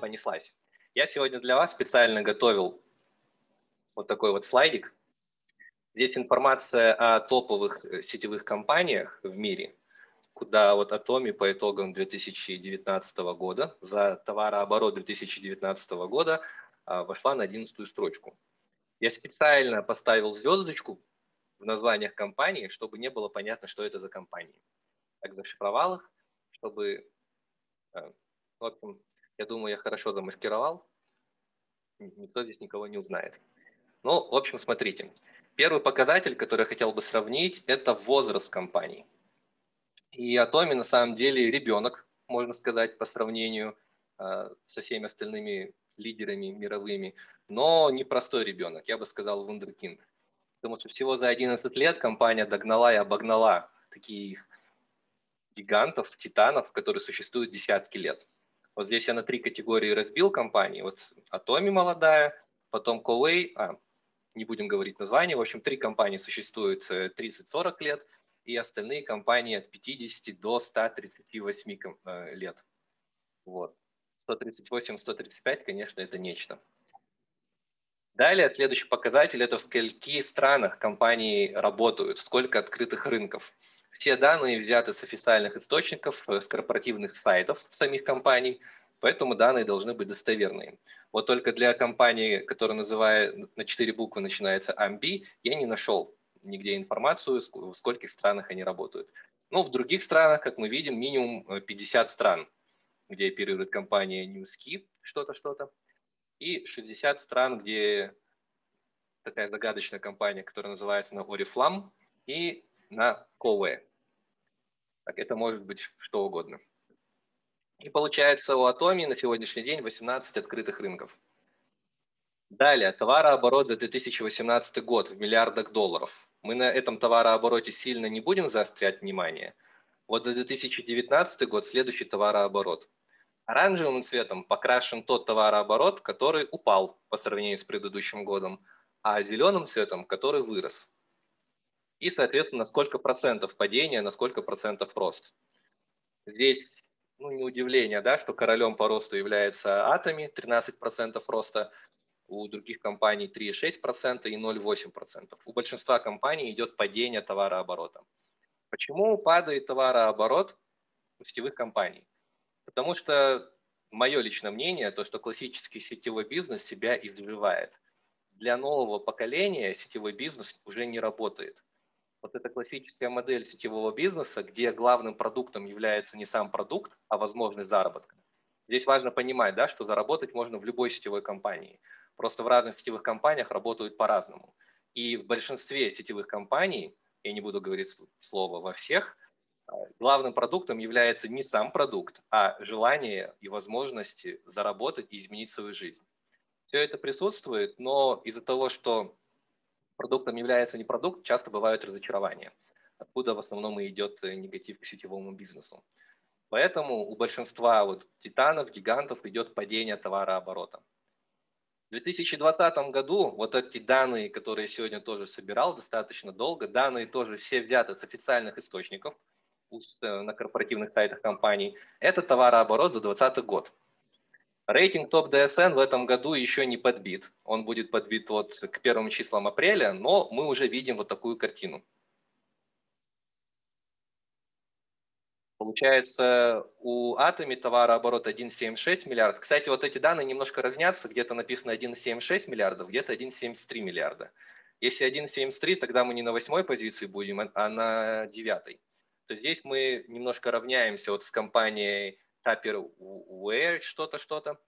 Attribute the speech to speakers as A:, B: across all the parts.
A: Понеслась. Я сегодня для вас специально готовил вот такой вот слайдик. Здесь информация о топовых э, сетевых компаниях в мире, куда вот Atomi по итогам 2019 года за товарооборот 2019 года а, вошла на 11 строчку. Я специально поставил звездочку в названиях компаний, чтобы не было понятно, что это за компании. Так зашифровал их, чтобы, э, в общем, я думаю, я хорошо замаскировал, никто здесь никого не узнает. Ну, в общем, смотрите. Первый показатель, который я хотел бы сравнить, это возраст компании. И Atomi на самом деле ребенок, можно сказать, по сравнению э, со всеми остальными лидерами мировыми, но не простой ребенок, я бы сказал, вундеркинд. Потому что всего за 11 лет компания догнала и обогнала таких гигантов, титанов, которые существуют десятки лет. Вот здесь я на три категории разбил компании. Вот Atomi молодая, потом Huawei, а, не будем говорить название, в общем, три компании существуют 30-40 э, лет, и остальные компании от 50 до 138 э, лет. Вот. 138-135, конечно, это нечто. Далее, следующий показатель – это в скольких странах компании работают, сколько открытых рынков. Все данные взяты с официальных источников, э, с корпоративных сайтов самих компаний, поэтому данные должны быть достоверные. Вот только для компании, которая называет, на четыре буквы начинается AMBI, я не нашел нигде информацию, в скольких странах они работают. Ну, в других странах, как мы видим, минимум 50 э, стран, где оперирует компания NewSki, что-то, что-то и 60 стран, где такая загадочная компания, которая называется на Oriflame и на Kowe. Так, это может быть что угодно. И получается у Atomi на сегодняшний день 18 открытых рынков. Далее, товарооборот за 2018 год в миллиардах долларов. Мы на этом товарообороте сильно не будем заострять внимание. Вот за 2019 год следующий товарооборот. Оранжевым цветом покрашен тот товарооборот, который упал по сравнению с предыдущим годом, а зеленым цветом, который вырос. И, соответственно, сколько процентов падения, на сколько процентов рост. Здесь ну, не удивление, да, что королем по росту является Атоми, 13% роста, у других компаний 3,6% и 0,8%. У большинства компаний идет падение товарооборота. Почему падает товарооборот у сетевых компаний? Потому что мое личное мнение, то, что классический сетевой бизнес себя изживает. Для нового поколения сетевой бизнес уже не работает. Вот эта классическая модель сетевого бизнеса, где главным продуктом является не сам продукт, а возможность заработка. Здесь важно понимать, да, что заработать можно в любой сетевой компании. Просто в разных сетевых компаниях работают по-разному. И в большинстве сетевых компаний, я не буду говорить слово во всех, главным продуктом является не сам продукт, а желание и возможности заработать и изменить свою жизнь. Все это присутствует, но из-за того, что продуктом является не продукт, часто бывают разочарования, откуда в основном и идет негатив к сетевому бизнесу. Поэтому у большинства вот титанов, гигантов идет падение товарооборота. В 2020 году вот эти данные, которые я сегодня тоже собирал достаточно долго, данные тоже все взяты с официальных источников – Э, на корпоративных сайтах компаний, это товарооборот за 2020 год. Рейтинг топ DSN в этом году еще не подбит. Он будет подбит вот к первым числам апреля, но мы уже видим вот такую картину. Получается, у Атоми товарооборот 1,76 миллиард. Кстати, вот эти данные немножко разнятся. Где-то написано 1,76 миллиардов, где-то 1,73 миллиарда. Если 1,73, тогда мы не на восьмой позиции будем, а на девятой то здесь мы немножко равняемся вот с компанией Tupperware, что-то, что-то.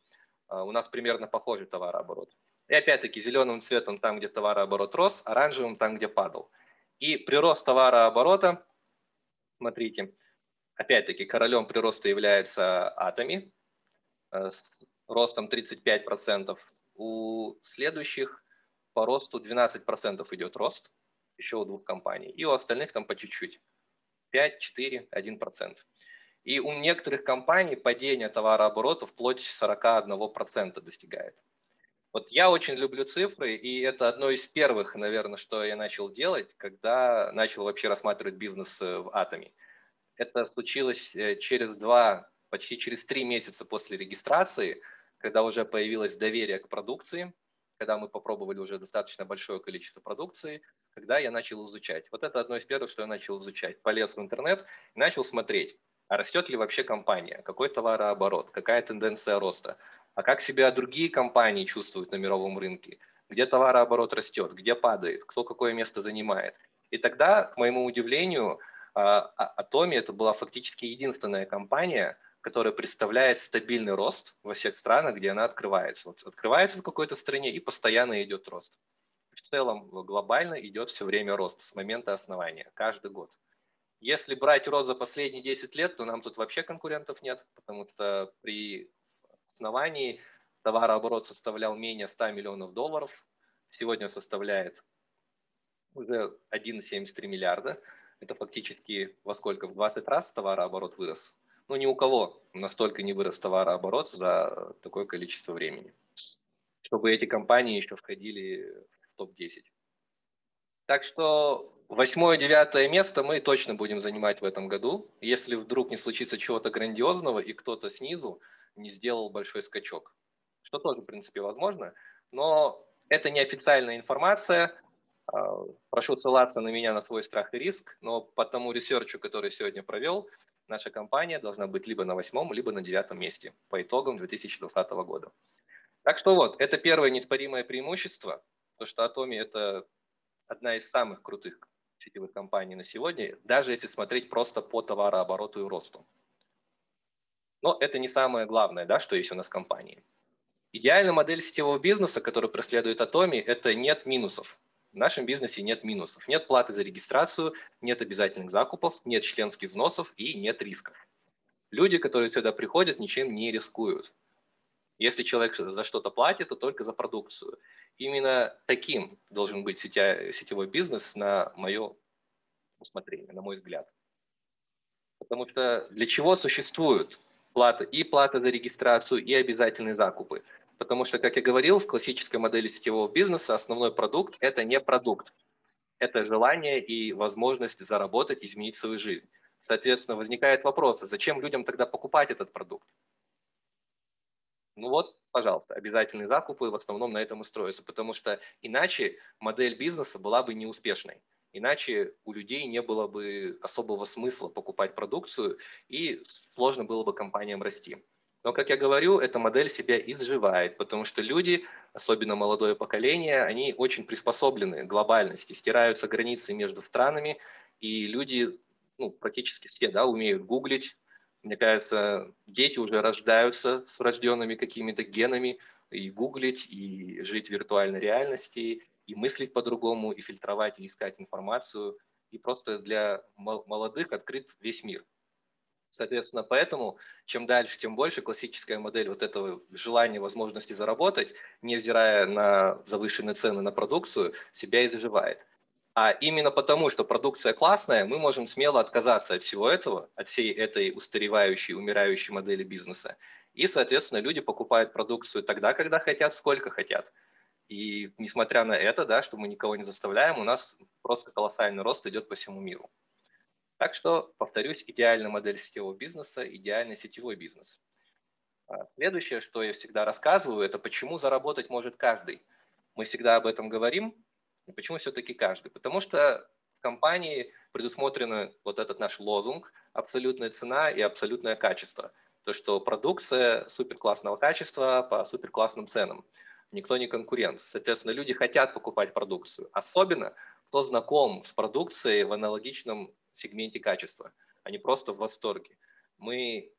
A: А, у нас примерно похожий товарооборот. И опять-таки зеленым цветом там, где товарооборот рос, оранжевым там, где падал. И прирост товарооборота, смотрите, опять-таки королем прироста является Атоми э, с ростом 35%. У следующих по росту 12% идет рост, еще у двух компаний. И у остальных там по чуть-чуть. 5, 4, 1%. И у некоторых компаний падение товарооборота вплоть 41% достигает. Вот я очень люблю цифры, и это одно из первых, наверное, что я начал делать, когда начал вообще рассматривать бизнес э, в Атоме. Это случилось э, через два, почти через три месяца после регистрации, когда уже появилось доверие к продукции, когда мы попробовали уже достаточно большое количество продукции, когда я начал изучать. Вот это одно из первых, что я начал изучать. Полез в интернет и начал смотреть, а растет ли вообще компания, какой товарооборот, какая тенденция роста, а как себя другие компании чувствуют на мировом рынке, где товарооборот растет, где падает, кто какое место занимает. И тогда, к моему удивлению, Atomi а, это была фактически единственная компания, которая представляет стабильный рост во всех странах, где она открывается. Вот открывается в какой-то стране и постоянно идет рост. В целом глобально идет все время рост с момента основания, каждый год. Если брать рост за последние 10 лет, то нам тут вообще конкурентов нет, потому что при основании товарооборот составлял менее 100 миллионов долларов, сегодня составляет уже 1,73 миллиарда. Это фактически во сколько? В 20 раз товарооборот вырос. Ну, ни у кого настолько не вырос товарооборот за такое количество времени, чтобы эти компании еще входили в топ-10. Так что восьмое-девятое место мы точно будем занимать в этом году, если вдруг не случится чего-то грандиозного и кто-то снизу не сделал большой скачок, что тоже, в принципе, возможно. Но это неофициальная информация, а, прошу ссылаться на меня на свой страх и риск, но по тому ресерчу, который сегодня провел, наша компания должна быть либо на восьмом, либо на девятом месте по итогам 2020 года. Так что вот, это первое неспоримое преимущество, то что Atomi – это одна из самых крутых сетевых компаний на сегодня, даже если смотреть просто по товарообороту и росту. Но это не самое главное, да, что есть у нас в компании. Идеальная модель сетевого бизнеса, которую преследует Atomi, это нет минусов. В нашем бизнесе нет минусов. Нет платы за регистрацию, нет обязательных закупов, нет членских взносов и нет рисков. Люди, которые сюда приходят, ничем не рискуют. Если человек за что-то платит, то только за продукцию. Именно таким должен быть сетя, сетевой бизнес на мое усмотрение, на мой взгляд. Потому что для чего существуют плата, и плата за регистрацию, и обязательные закупы? Потому что, как я говорил, в классической модели сетевого бизнеса основной продукт – это не продукт. Это желание и возможность заработать, изменить свою жизнь. Соответственно, возникает вопрос, а зачем людям тогда покупать этот продукт? Ну вот, пожалуйста, обязательные закупы в основном на этом и строятся, потому что иначе модель бизнеса была бы неуспешной. Иначе у людей не было бы особого смысла покупать продукцию и сложно было бы компаниям расти. Но, как я говорю, эта модель себя изживает, потому что люди, особенно молодое поколение, они очень приспособлены к глобальности, стираются границы между странами, и люди, ну, практически все, да, умеют гуглить. Мне кажется, дети уже рождаются с рожденными какими-то генами, и гуглить, и жить в виртуальной реальности, и мыслить по-другому, и фильтровать, и искать информацию. И просто для молодых открыт весь мир. Соответственно, поэтому чем дальше, тем больше классическая модель вот этого желания, возможности заработать, невзирая на завышенные цены на продукцию, себя и заживает. А именно потому, что продукция классная, мы можем смело отказаться от всего этого, от всей этой устаревающей, умирающей модели бизнеса. И, соответственно, люди покупают продукцию тогда, когда хотят, сколько хотят. И несмотря на это, да, что мы никого не заставляем, у нас просто колоссальный рост идет по всему миру. Так что, повторюсь, идеальная модель сетевого бизнеса, идеальный сетевой бизнес. А, следующее, что я всегда рассказываю, это почему заработать может каждый. Мы всегда об этом говорим, и почему все-таки каждый? Потому что в компании предусмотрен вот этот наш лозунг «абсолютная цена и абсолютное качество». То, что продукция суперклассного качества по суперклассным ценам. Никто не конкурент. Соответственно, люди хотят покупать продукцию. Особенно, кто знаком с продукцией в аналогичном сегменте качества. Они просто в восторге. Мы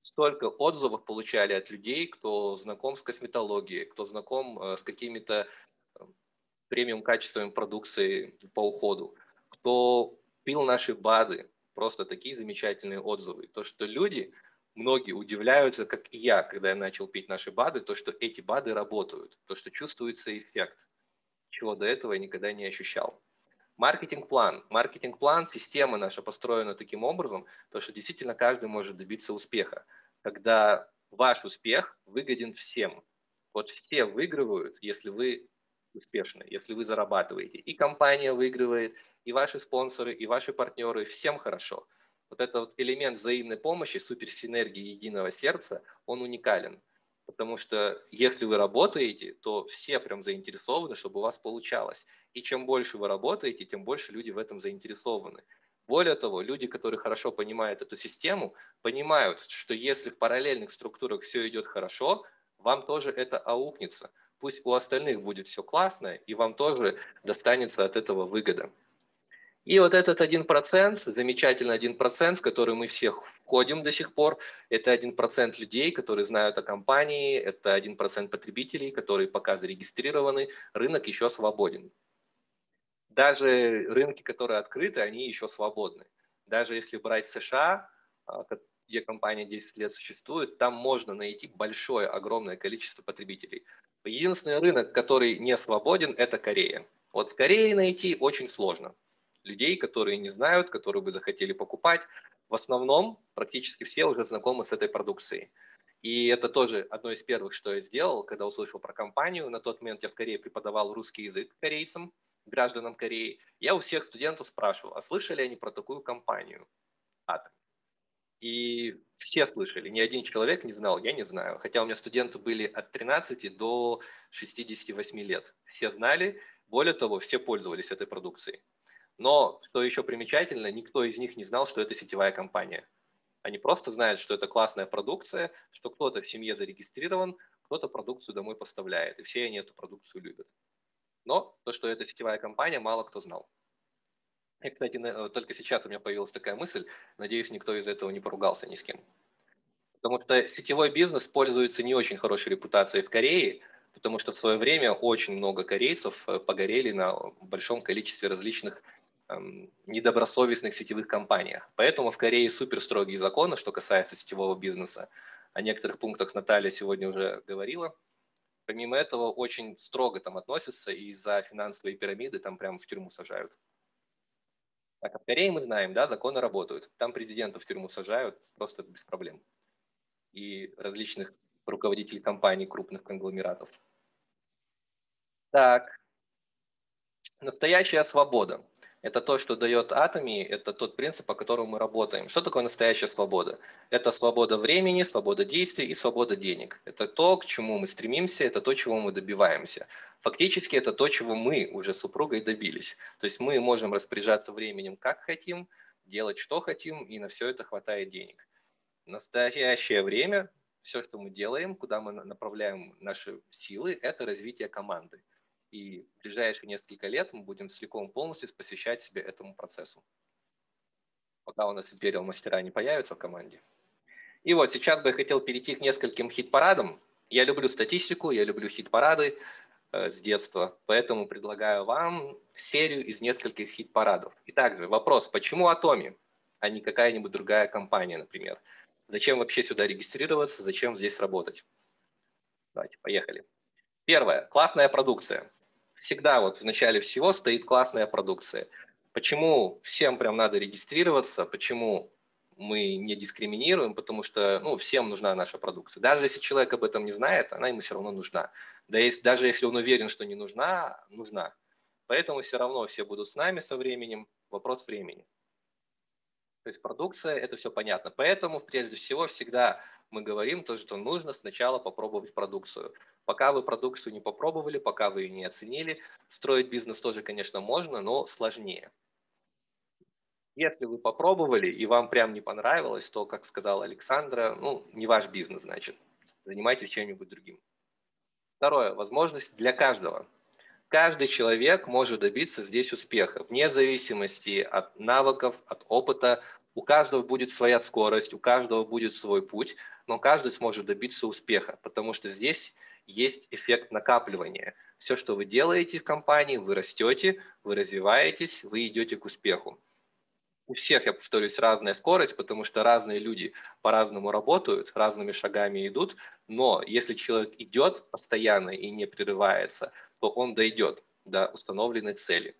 A: столько отзывов получали от людей, кто знаком с косметологией, кто знаком э, с какими-то э, премиум качествами продукции по уходу, кто пил наши БАДы, просто такие замечательные отзывы. То, что люди, многие удивляются, как и я, когда я начал пить наши БАДы, то, что эти БАДы работают, то, что чувствуется эффект, чего до этого я никогда не ощущал. Маркетинг-план. Маркетинг-план, система наша построена таким образом, то, что действительно каждый может добиться успеха, когда ваш успех выгоден всем. Вот все выигрывают, если вы успешны, если вы зарабатываете. И компания выигрывает, и ваши спонсоры, и ваши партнеры, всем хорошо. Вот этот вот элемент взаимной помощи, суперсинергии единого сердца, он уникален. Потому что если вы работаете, то все прям заинтересованы, чтобы у вас получалось. И чем больше вы работаете, тем больше люди в этом заинтересованы. Более того, люди, которые хорошо понимают эту систему, понимают, что если в параллельных структурах все идет хорошо, вам тоже это аукнется. Пусть у остальных будет все классно, и вам тоже достанется от этого выгода. И вот этот один процент, замечательный один процент, в который мы всех входим до сих пор, это один процент людей, которые знают о компании, это один процент потребителей, которые пока зарегистрированы, рынок еще свободен. Даже рынки, которые открыты, они еще свободны. Даже если брать США, а, где компания 10 лет существует, там можно найти большое, огромное количество потребителей. Единственный рынок, который не свободен, это Корея. Вот в Корее найти очень сложно людей, которые не знают, которые бы захотели покупать. В основном практически все уже знакомы с этой продукцией. И это тоже одно из первых, что я сделал, когда услышал про компанию. На тот момент я в Корее преподавал русский язык корейцам, гражданам Кореи. Я у всех студентов спрашивал, а слышали они про такую компанию? Атом. И все слышали, ни один человек не знал, я не знаю. Хотя у меня студенты были от 13 до 68 лет. Все знали, более того, все пользовались этой продукцией. Но, что еще примечательно, никто из них не знал, что это сетевая компания. Они просто знают, что это классная продукция, что кто-то в семье зарегистрирован, кто-то продукцию домой поставляет, и все они эту продукцию любят. Но то, что это сетевая компания, мало кто знал. И, кстати, только сейчас у меня появилась такая мысль, надеюсь, никто из этого не поругался ни с кем. Потому что сетевой бизнес пользуется не очень хорошей репутацией в Корее, потому что в свое время очень много корейцев э, погорели на большом количестве различных недобросовестных сетевых компаниях. Поэтому в Корее супер строгие законы, что касается сетевого бизнеса. О некоторых пунктах Наталья сегодня уже говорила. Помимо этого, очень строго там относятся, и за финансовые пирамиды там прямо в тюрьму сажают. Так, а в Корее мы знаем, да, законы работают. Там президентов в тюрьму сажают просто без проблем. И различных руководителей компаний, крупных конгломератов. Так, настоящая свобода. Это то, что дает Atomy, это тот принцип, по которому мы работаем. Что такое настоящая свобода? Это свобода времени, свобода действий и свобода денег. Это то, к чему мы стремимся, это то, чего мы добиваемся. Фактически это то, чего мы уже с супругой добились. То есть мы можем распоряжаться временем как хотим, делать что хотим, и на все это хватает денег. В настоящее время все, что мы делаем, куда мы направляем наши силы, это развитие команды. И в ближайшие несколько лет мы будем целиком полностью посвящать себе этому процессу. Пока у нас Imperial мастера не появятся в команде. И вот сейчас бы я хотел перейти к нескольким хит-парадам. Я люблю статистику, я люблю хит-парады э, с детства, поэтому предлагаю вам серию из нескольких хит-парадов. И также вопрос, почему Atomi, а не какая-нибудь другая компания, например? Зачем вообще сюда регистрироваться, зачем здесь работать? Давайте, поехали. Первое. Классная продукция всегда вот в начале всего стоит классная продукция. Почему всем прям надо регистрироваться, почему мы не дискриминируем, потому что ну, всем нужна наша продукция. Даже если человек об этом не знает, она ему все равно нужна. Да есть, даже если он уверен, что не нужна, нужна. Поэтому все равно все будут с нами со временем. Вопрос времени. То есть продукция, это все понятно. Поэтому, прежде всего, всегда мы говорим то, что нужно сначала попробовать продукцию. Пока вы продукцию не попробовали, пока вы ее не оценили, строить бизнес тоже, конечно, можно, но сложнее. Если вы попробовали и вам прям не понравилось, то, как сказала Александра, ну, не ваш бизнес, значит. Занимайтесь чем-нибудь другим. Второе. Возможность для каждого. Каждый человек может добиться здесь успеха, вне зависимости от навыков, от опыта. У каждого будет своя скорость, у каждого будет свой путь, но каждый сможет добиться успеха, потому что здесь есть эффект накапливания. Все, что вы делаете в компании, вы растете, вы развиваетесь, вы идете к успеху. У всех, я повторюсь, разная скорость, потому что разные люди по-разному работают, разными шагами идут, но если человек идет постоянно и не прерывается, то он дойдет до установленной цели.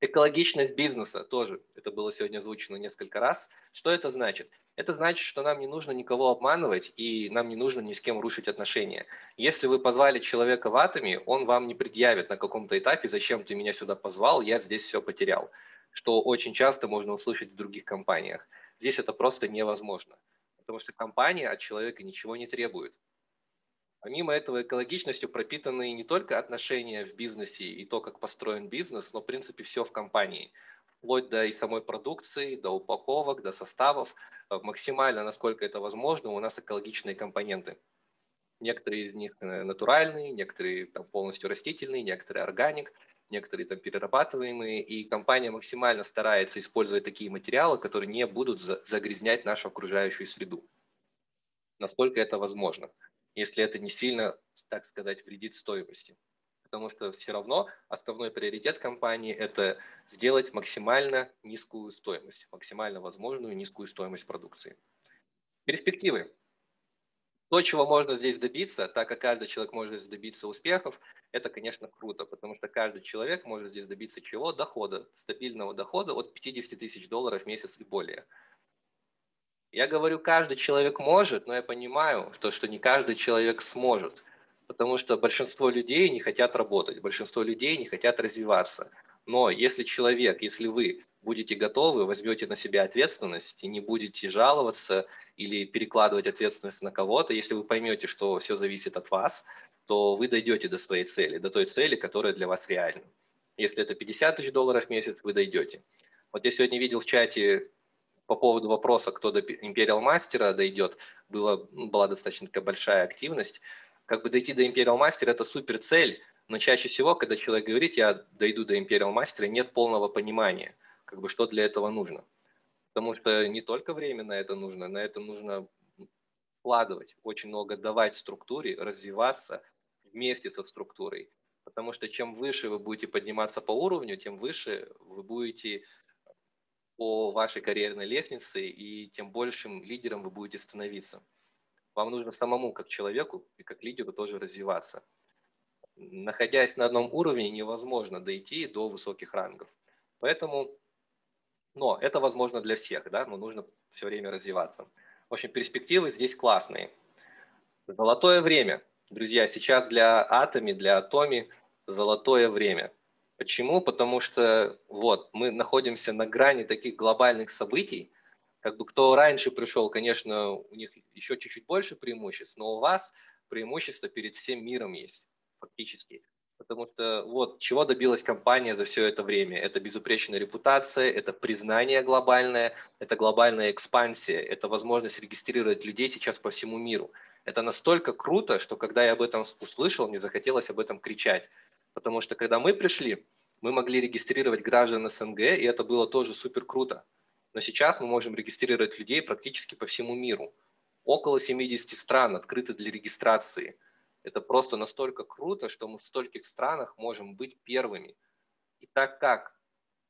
A: Экологичность бизнеса тоже, это было сегодня озвучено несколько раз. Что это значит? Это значит, что нам не нужно никого обманывать и нам не нужно ни с кем рушить отношения. Если вы позвали человека в атоме, он вам не предъявит на каком-то этапе, зачем ты меня сюда позвал, я здесь все потерял. что очень часто можно услышать в других компаниях. Здесь это просто невозможно, потому что компания от человека ничего не требует. Помимо этого, экологичностью пропитаны не только отношения в бизнесе и то, как построен бизнес, но, в принципе, все в компании. Вплоть до и самой продукции, до упаковок, до составов. Максимально, насколько это возможно, у нас экологичные компоненты. Некоторые из них э, натуральные, некоторые там, полностью растительные, некоторые органик, некоторые там перерабатываемые. И компания максимально старается использовать такие материалы, которые не будут загрязнять нашу окружающую среду. Насколько это возможно если это не сильно, так сказать, вредит стоимости. Потому что все равно основной приоритет компании – это сделать максимально низкую стоимость, максимально возможную низкую стоимость продукции. Перспективы. То, чего можно здесь добиться, так как каждый человек может здесь добиться успехов, это, конечно, круто, потому что каждый человек может здесь добиться чего? Дохода, стабильного дохода от 50 тысяч долларов в месяц и более – я говорю, каждый человек может, но я понимаю, то, что не каждый человек сможет, потому что большинство людей не хотят работать, большинство людей не хотят развиваться. Но если человек, если вы будете готовы, возьмете на себя ответственность и не будете жаловаться или перекладывать ответственность на кого-то, если вы поймете, что все зависит от вас, то вы дойдете до своей цели, до той цели, которая для вас реальна. Если это 50 тысяч долларов в месяц, вы дойдете. Вот я сегодня видел в чате по поводу вопроса, кто до Imperial Master дойдет, была, была достаточно такая большая активность. Как бы дойти до Imperial Master – это супер цель, но чаще всего, когда человек говорит, я дойду до Imperial Master, нет полного понимания, как бы, что для этого нужно. Потому что не только время на это нужно, на это нужно вкладывать, очень много давать структуре, развиваться вместе со структурой. Потому что чем выше вы будете подниматься по уровню, тем выше вы будете по вашей карьерной лестнице, и тем большим лидером вы будете становиться. Вам нужно самому, как человеку и как лидеру, тоже развиваться. Находясь на одном уровне, невозможно дойти до высоких рангов. Поэтому, но это возможно для всех, да, но нужно все время развиваться. В общем, перспективы здесь классные. Золотое время. Друзья, сейчас для Атоми, для Атоми золотое время – Почему? Потому что вот мы находимся на грани таких глобальных событий. Как бы кто раньше пришел, конечно, у них еще чуть-чуть больше преимуществ, но у вас преимущество перед всем миром есть фактически. Потому что вот чего добилась компания за все это время. Это безупречная репутация, это признание глобальное, это глобальная экспансия, это возможность регистрировать людей сейчас по всему миру. Это настолько круто, что когда я об этом услышал, мне захотелось об этом кричать. Потому что когда мы пришли, мы могли регистрировать граждан СНГ, и это было тоже супер круто. Но сейчас мы можем регистрировать людей практически по всему миру. Около 70 стран открыты для регистрации. Это просто настолько круто, что мы в стольких странах можем быть первыми. И так как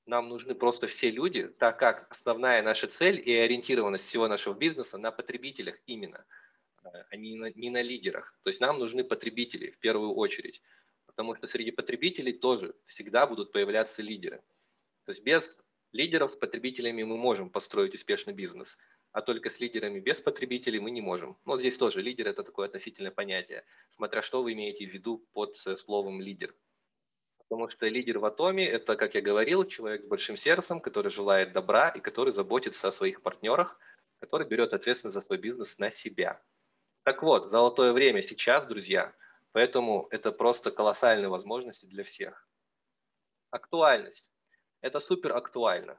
A: нам нужны просто все люди, так как основная наша цель и ориентированность всего нашего бизнеса на потребителях именно, а не на, не на лидерах. То есть нам нужны потребители в первую очередь потому что среди потребителей тоже всегда будут появляться лидеры. То есть без лидеров с потребителями мы можем построить успешный бизнес, а только с лидерами без потребителей мы не можем. Но здесь тоже лидер – это такое относительное понятие, смотря что вы имеете в виду под словом «лидер». Потому что лидер в атоме – это, как я говорил, человек с большим сердцем, который желает добра и который заботится о своих партнерах, который берет ответственность за свой бизнес на себя. Так вот, золотое время сейчас, друзья – Поэтому это просто колоссальные возможности для всех. Актуальность. Это супер актуально.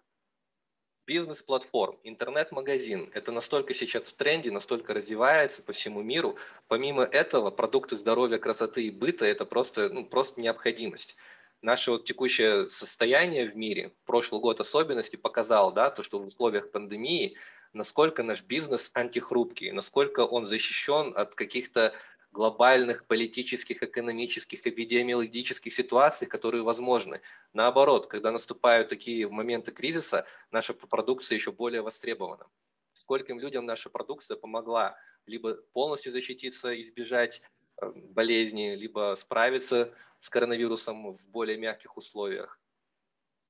A: Бизнес-платформ, интернет-магазин – это настолько сейчас в тренде, настолько развивается по всему миру. Помимо этого, продукты здоровья, красоты и быта – это просто, ну, просто необходимость. Наше вот текущее состояние в мире, прошлый год особенности показал, да, то, что в условиях пандемии, насколько наш бизнес антихрупкий, насколько он защищен от каких-то глобальных политических, экономических, эпидемиологических ситуаций, которые возможны. Наоборот, когда наступают такие моменты кризиса, наша продукция еще более востребована. Скольким людям наша продукция помогла либо полностью защититься, избежать э, болезни, либо справиться с коронавирусом в более мягких условиях.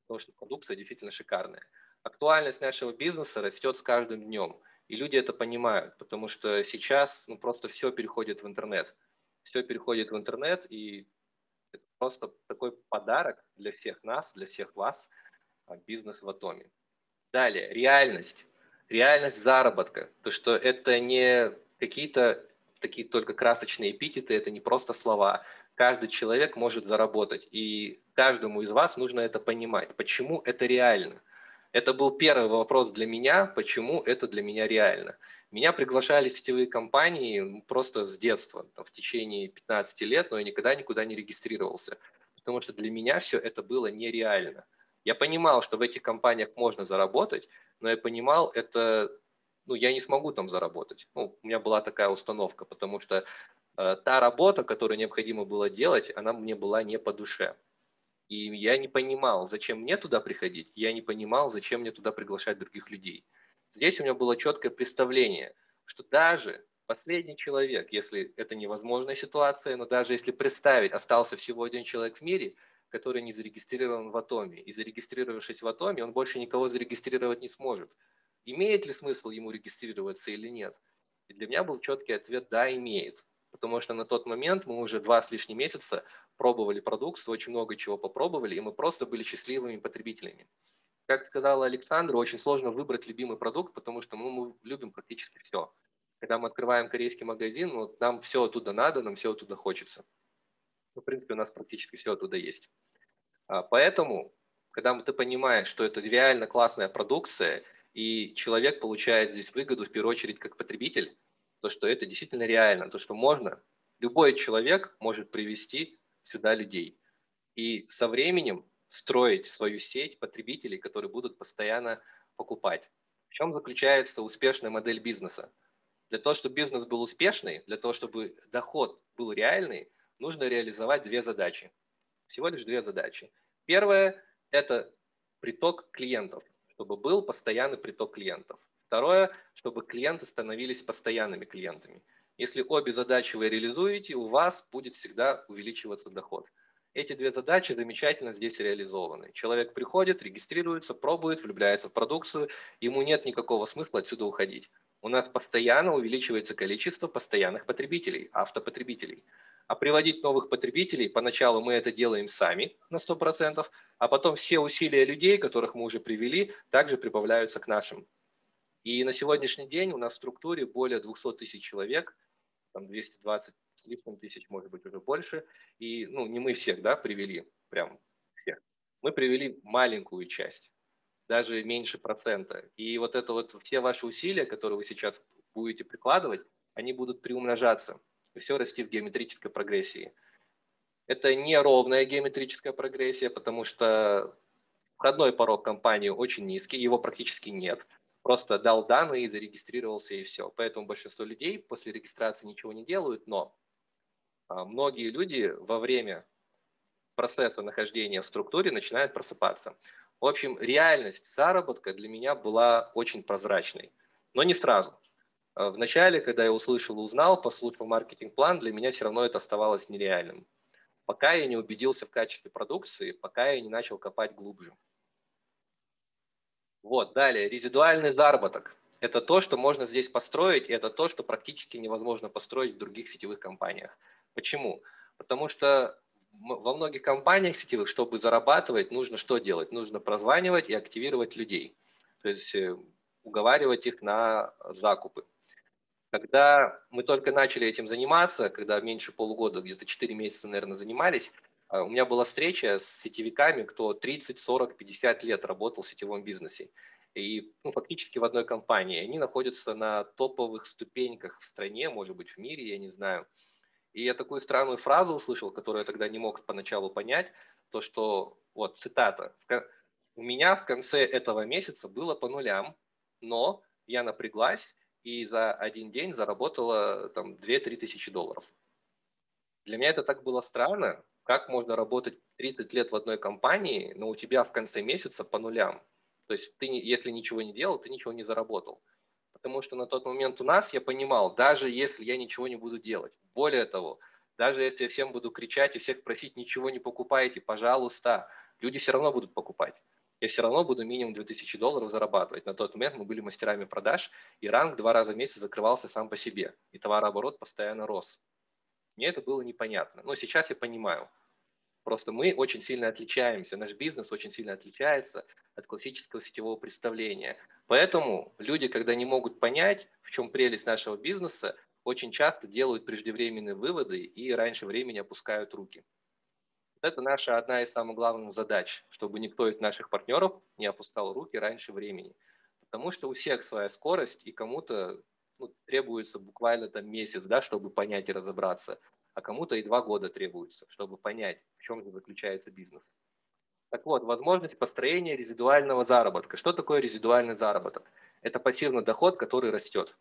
A: Потому что продукция действительно шикарная. Актуальность нашего бизнеса растет с каждым днем. И люди это понимают, потому что сейчас ну, просто все переходит в интернет. Все переходит в интернет, и это просто такой подарок для всех нас, для всех вас, а, бизнес в Атоме. Далее, реальность. Реальность заработка. То, что это не какие-то такие только красочные эпитеты, это не просто слова. Каждый человек может заработать, и каждому из вас нужно это понимать. Почему это реально? Это был первый вопрос для меня, почему это для меня реально. Меня приглашали сетевые компании просто с детства, в течение 15 лет, но я никогда никуда не регистрировался, потому что для меня все это было нереально. Я понимал, что в этих компаниях можно заработать, но я понимал, это, ну, я не смогу там заработать. Ну, у меня была такая установка, потому что э, та работа, которую необходимо было делать, она мне была не по душе. И я не понимал, зачем мне туда приходить, я не понимал, зачем мне туда приглашать других людей. Здесь у меня было четкое представление, что даже последний человек, если это невозможная ситуация, но даже если представить, остался всего один человек в мире, который не зарегистрирован в Атоме, и зарегистрировавшись в Атоме, он больше никого зарегистрировать не сможет. Имеет ли смысл ему регистрироваться или нет? И для меня был четкий ответ «да, имеет» потому что на тот момент мы уже два с лишним месяца пробовали продукцию, очень много чего попробовали, и мы просто были счастливыми потребителями. Как сказала Александра, очень сложно выбрать любимый продукт, потому что мы, мы любим практически все. Когда мы открываем корейский магазин, вот нам все оттуда надо, нам все оттуда хочется. Ну, в принципе, у нас практически все оттуда есть. А, поэтому, когда ты понимаешь, что это реально классная продукция, и человек получает здесь выгоду, в первую очередь, как потребитель, то, что это действительно реально, то, что можно, любой человек может привести сюда людей. И со временем строить свою сеть потребителей, которые будут постоянно покупать. В чем заключается успешная модель бизнеса? Для того, чтобы бизнес был успешный, для того, чтобы доход был реальный, нужно реализовать две задачи. Всего лишь две задачи. Первое – это приток клиентов, чтобы был постоянный приток клиентов. Второе, чтобы клиенты становились постоянными клиентами. Если обе задачи вы реализуете, у вас будет всегда увеличиваться доход. Эти две задачи замечательно здесь реализованы. Человек приходит, регистрируется, пробует, влюбляется в продукцию, ему нет никакого смысла отсюда уходить. У нас постоянно увеличивается количество постоянных потребителей, автопотребителей. А приводить новых потребителей, поначалу мы это делаем сами на 100%, а потом все усилия людей, которых мы уже привели, также прибавляются к нашим. И на сегодняшний день у нас в структуре более 200 тысяч человек, там 220 с лишним тысяч, может быть, уже больше. И ну, не мы всех да, привели, прям всех. Мы привели маленькую часть, даже меньше процента. И вот это вот все ваши усилия, которые вы сейчас будете прикладывать, они будут приумножаться. И все расти в геометрической прогрессии. Это не ровная геометрическая прогрессия, потому что входной порог компании очень низкий, его практически нет – просто дал данные, зарегистрировался и все. Поэтому большинство людей после регистрации ничего не делают, но а, многие люди во время процесса нахождения в структуре начинают просыпаться. В общем, реальность заработка для меня была очень прозрачной, но не сразу. А, Вначале, когда я услышал, узнал, послушал маркетинг-план, для меня все равно это оставалось нереальным. Пока я не убедился в качестве продукции, пока я не начал копать глубже. Вот, далее, резидуальный заработок. Это то, что можно здесь построить, и это то, что практически невозможно построить в других сетевых компаниях. Почему? Потому что во многих компаниях сетевых, чтобы зарабатывать, нужно что делать? Нужно прозванивать и активировать людей. То есть э, уговаривать их на закупы. Когда мы только начали этим заниматься, когда меньше полугода, где-то 4 месяца, наверное, занимались, у меня была встреча с сетевиками, кто 30, 40, 50 лет работал в сетевом бизнесе. И ну, фактически в одной компании. Они находятся на топовых ступеньках в стране, может быть, в мире, я не знаю. И я такую странную фразу услышал, которую я тогда не мог поначалу понять, то что, вот цитата, у меня в конце этого месяца было по нулям, но я напряглась и за один день заработала там 2-3 тысячи долларов. Для меня это так было странно, как можно работать 30 лет в одной компании, но у тебя в конце месяца по нулям. То есть ты, если ничего не делал, ты ничего не заработал. Потому что на тот момент у нас я понимал, даже если я ничего не буду делать, более того, даже если я всем буду кричать и всех просить, ничего не покупайте, пожалуйста, люди все равно будут покупать. Я все равно буду минимум 2000 долларов зарабатывать. На тот момент мы были мастерами продаж, и ранг два раза в месяц закрывался сам по себе, и товарооборот постоянно рос. Мне это было непонятно. Но сейчас я понимаю. Просто мы очень сильно отличаемся, наш бизнес очень сильно отличается от классического сетевого представления. Поэтому люди, когда не могут понять, в чем прелесть нашего бизнеса, очень часто делают преждевременные выводы и раньше времени опускают руки. Это наша одна из самых главных задач, чтобы никто из наших партнеров не опускал руки раньше времени. Потому что у всех своя скорость, и кому-то ну, требуется буквально там месяц, да, чтобы понять и разобраться, а кому-то и два года требуется, чтобы понять, в чем же заключается бизнес. Так вот, возможность построения резидуального заработка. Что такое резидуальный заработок? Это пассивный доход, который растет.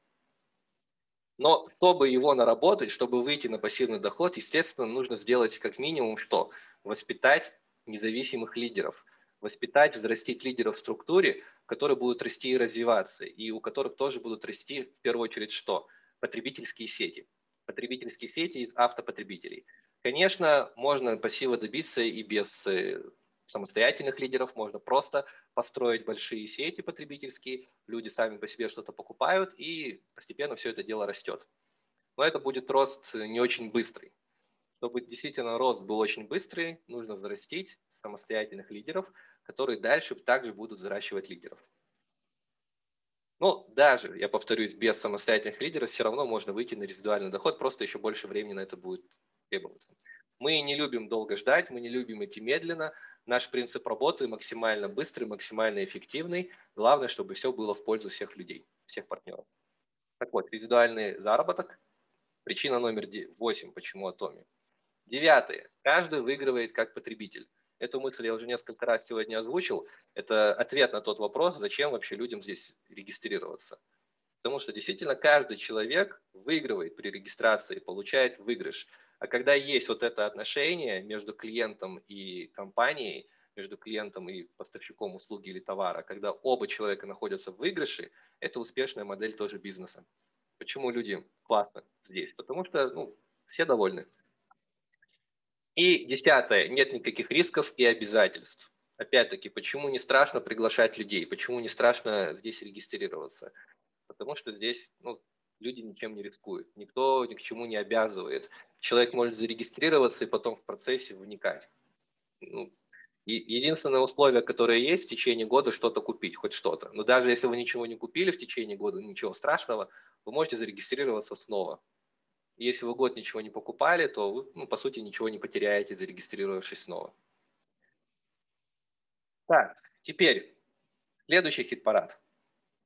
A: Но чтобы его наработать, чтобы выйти на пассивный доход, естественно, нужно сделать как минимум что? Воспитать независимых лидеров. Воспитать, взрастить лидеров в структуре, которые будут расти и развиваться, и у которых тоже будут расти в первую очередь что? Потребительские сети. Потребительские сети из автопотребителей. Конечно, можно пассива добиться и без э, самостоятельных лидеров, можно просто построить большие сети потребительские, люди сами по себе что-то покупают, и постепенно все это дело растет. Но это будет рост не очень быстрый. Чтобы действительно рост был очень быстрый, нужно взрастить самостоятельных лидеров, которые дальше также будут взращивать лидеров. Но даже, я повторюсь, без самостоятельных лидеров все равно можно выйти на резидуальный доход, просто еще больше времени на это будет требоваться. Мы не любим долго ждать, мы не любим идти медленно. Наш принцип работы максимально быстрый, максимально эффективный. Главное, чтобы все было в пользу всех людей, всех партнеров. Так вот, резидуальный заработок. Причина номер 8, почему Атоми. Девятое. Каждый выигрывает как потребитель. Эту мысль я уже несколько раз сегодня озвучил. Это ответ на тот вопрос, зачем вообще людям здесь регистрироваться. Потому что действительно каждый человек выигрывает при регистрации, получает выигрыш. А когда есть вот это отношение между клиентом и компанией, между клиентом и поставщиком услуги или товара, когда оба человека находятся в выигрыше, это успешная модель тоже бизнеса. Почему люди классно здесь? Потому что ну, все довольны. И десятое, нет никаких рисков и обязательств. Опять-таки, почему не страшно приглашать людей, почему не страшно здесь регистрироваться? Потому что здесь ну, люди ничем не рискуют, никто ни к чему не обязывает. Человек может зарегистрироваться и потом в процессе вникать. Ну, единственное условие, которое есть в течение года, что-то купить, хоть что-то. Но даже если вы ничего не купили в течение года, ничего страшного, вы можете зарегистрироваться снова. Если вы год ничего не покупали, то вы, ну, по сути, ничего не потеряете, зарегистрировавшись снова. Так, теперь следующий хит-парад.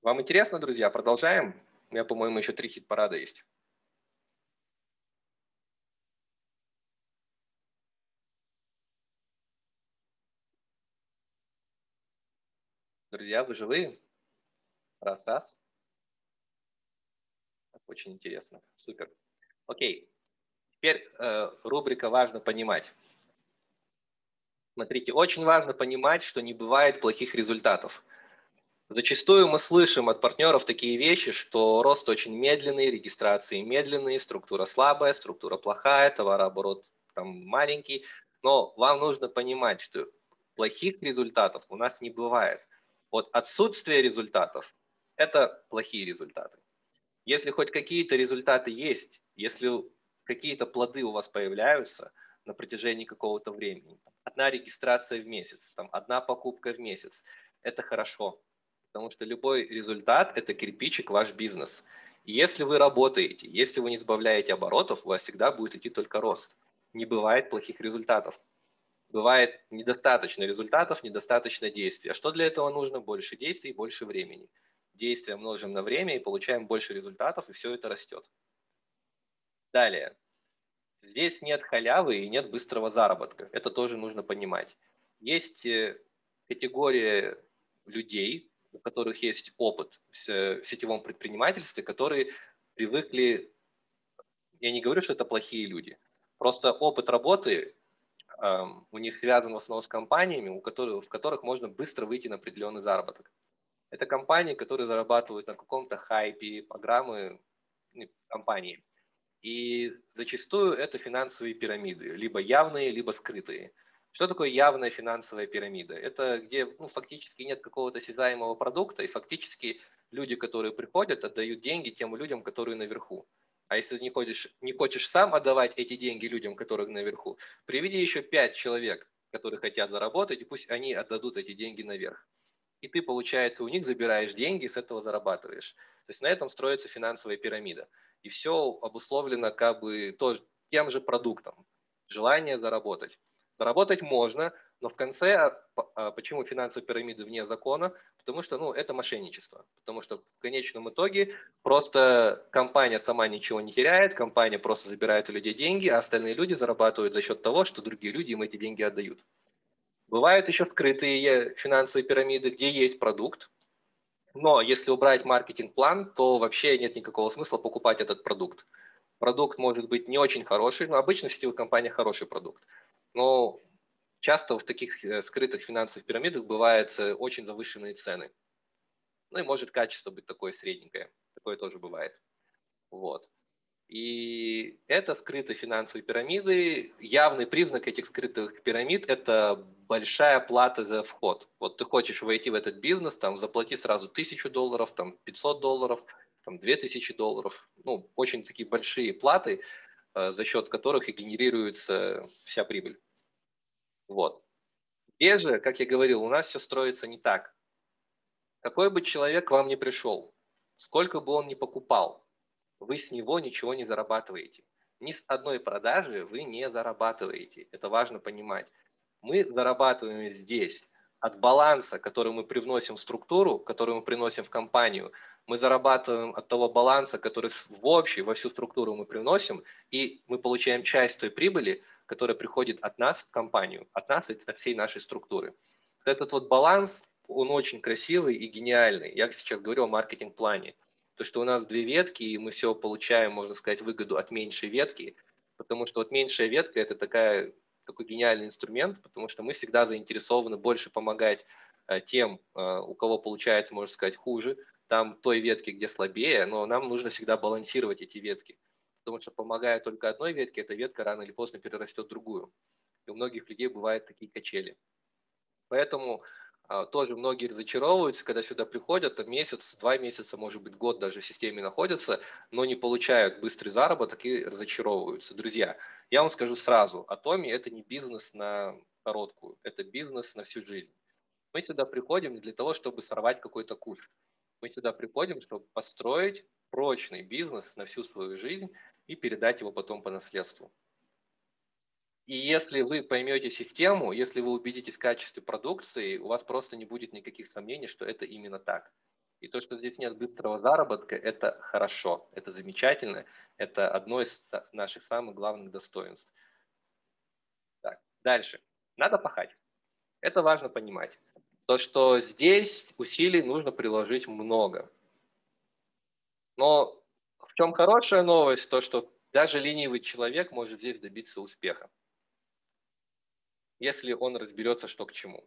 A: Вам интересно, друзья? Продолжаем? У меня, по-моему, еще три хит-парада есть. Друзья, вы живые? Раз, раз. Очень интересно. Супер. Окей. Теперь э, рубрика «Важно понимать». Смотрите, очень важно понимать, что не бывает плохих результатов. Зачастую мы слышим от партнеров такие вещи, что рост очень медленный, регистрации медленные, структура слабая, структура плохая, товарооборот там маленький. Но вам нужно понимать, что плохих результатов у нас не бывает. Вот отсутствие результатов – это плохие результаты. Если хоть какие-то результаты есть, если какие-то плоды у вас появляются на протяжении какого-то времени, одна регистрация в месяц, там, одна покупка в месяц, это хорошо. Потому что любой результат – это кирпичик ваш бизнес. Если вы работаете, если вы не сбавляете оборотов, у вас всегда будет идти только рост. Не бывает плохих результатов. Бывает недостаточно результатов, недостаточно действий. А что для этого нужно? Больше действий, больше времени. Действия множим на время и получаем больше результатов, и все это растет. Далее. Здесь нет халявы и нет быстрого заработка. Это тоже нужно понимать. Есть э, категория людей, у которых есть опыт в сетевом предпринимательстве, которые привыкли, я не говорю, что это плохие люди, просто опыт работы э, у них связан в основном с компаниями, у которых, в которых можно быстро выйти на определенный заработок. Это компании, которые зарабатывают на каком-то хайпе, программы ну, компании. И зачастую это финансовые пирамиды, либо явные, либо скрытые. Что такое явная финансовая пирамида? Это где ну, фактически нет какого-то осязаемого продукта, и фактически люди, которые приходят, отдают деньги тем людям, которые наверху. А если не хочешь, не хочешь сам отдавать эти деньги людям, которых наверху, приведи еще пять человек, которые хотят заработать, и пусть они отдадут эти деньги наверх. И ты, получается, у них забираешь деньги, с этого зарабатываешь. То есть на этом строится финансовая пирамида. И все обусловлено как бы тоже тем же продуктом. Желание заработать. Заработать можно, но в конце, а, а почему финансовая пирамида вне закона? Потому что ну, это мошенничество. Потому что в конечном итоге просто компания сама ничего не теряет, компания просто забирает у людей деньги, а остальные люди зарабатывают за счет того, что другие люди им эти деньги отдают. Бывают еще скрытые финансовые пирамиды, где есть продукт, но если убрать маркетинг-план, то вообще нет никакого смысла покупать этот продукт. Продукт может быть не очень хороший, но обычно в сетевых компаниях хороший продукт. Но часто в таких э, скрытых финансовых пирамидах бывают э, очень завышенные цены. Ну и может качество быть такое средненькое. Такое тоже бывает. Вот. И это скрытые финансовые пирамиды. Явный признак этих скрытых пирамид – это большая плата за вход. Вот ты хочешь войти в этот бизнес, там заплати сразу тысячу долларов, там 500 долларов, там 2000 долларов. Ну, очень такие большие платы, э, за счет которых и генерируется вся прибыль. Вот. Здесь же, как я говорил, у нас все строится не так. Какой бы человек к вам ни пришел, сколько бы он ни покупал, вы с него ничего не зарабатываете. Ни с одной продажи вы не зарабатываете. Это важно понимать. Мы зарабатываем здесь от баланса, который мы привносим в структуру, который мы приносим в компанию. Мы зарабатываем от того баланса, который в общий, во всю структуру мы привносим, и мы получаем часть той прибыли, которая приходит от нас в компанию, от нас и от всей нашей структуры. Этот вот баланс, он очень красивый и гениальный. Я сейчас говорю о маркетинг-плане. То, что у нас две ветки, и мы все получаем, можно сказать, выгоду от меньшей ветки, потому что вот меньшая ветка – это такая, такой гениальный инструмент, потому что мы всегда заинтересованы больше помогать э, тем, э, у кого получается, можно сказать, хуже, там той ветки, где слабее, но нам нужно всегда балансировать эти ветки, потому что помогая только одной ветке, эта ветка рано или поздно перерастет другую. И у многих людей бывают такие качели. Поэтому тоже многие разочаровываются, когда сюда приходят, там месяц, два месяца, может быть, год даже в системе находятся, но не получают быстрый заработок и разочаровываются. Друзья, я вам скажу сразу, Атоми – это не бизнес на короткую, это бизнес на всю жизнь. Мы сюда приходим не для того, чтобы сорвать какой-то куш. Мы сюда приходим, чтобы построить прочный бизнес на всю свою жизнь и передать его потом по наследству. И если вы поймете систему, если вы убедитесь в качестве продукции, у вас просто не будет никаких сомнений, что это именно так. И то, что здесь нет быстрого заработка, это хорошо, это замечательно, это одно из наших самых главных достоинств. Так, дальше. Надо пахать. Это важно понимать. То, что здесь усилий нужно приложить много. Но в чем хорошая новость, то, что даже ленивый человек может здесь добиться успеха если он разберется, что к чему.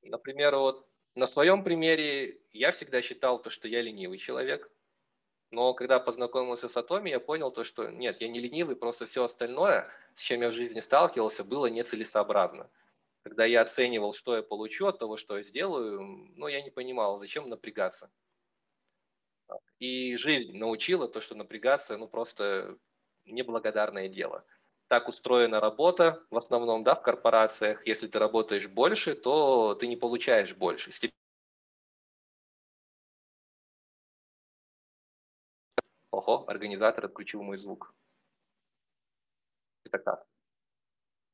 A: Например, вот на своем примере я всегда считал то, что я ленивый человек, но когда познакомился с Атоми, я понял то, что нет, я не ленивый, просто все остальное, с чем я в жизни сталкивался, было нецелесообразно. Когда я оценивал, что я получу от того, что я сделаю, ну, я не понимал, зачем напрягаться. И жизнь научила то, что напрягаться, ну, просто неблагодарное дело так устроена работа в основном, да, в корпорациях. Если ты работаешь больше, то ты не получаешь больше. Ого, организатор отключил мой звук. Это как?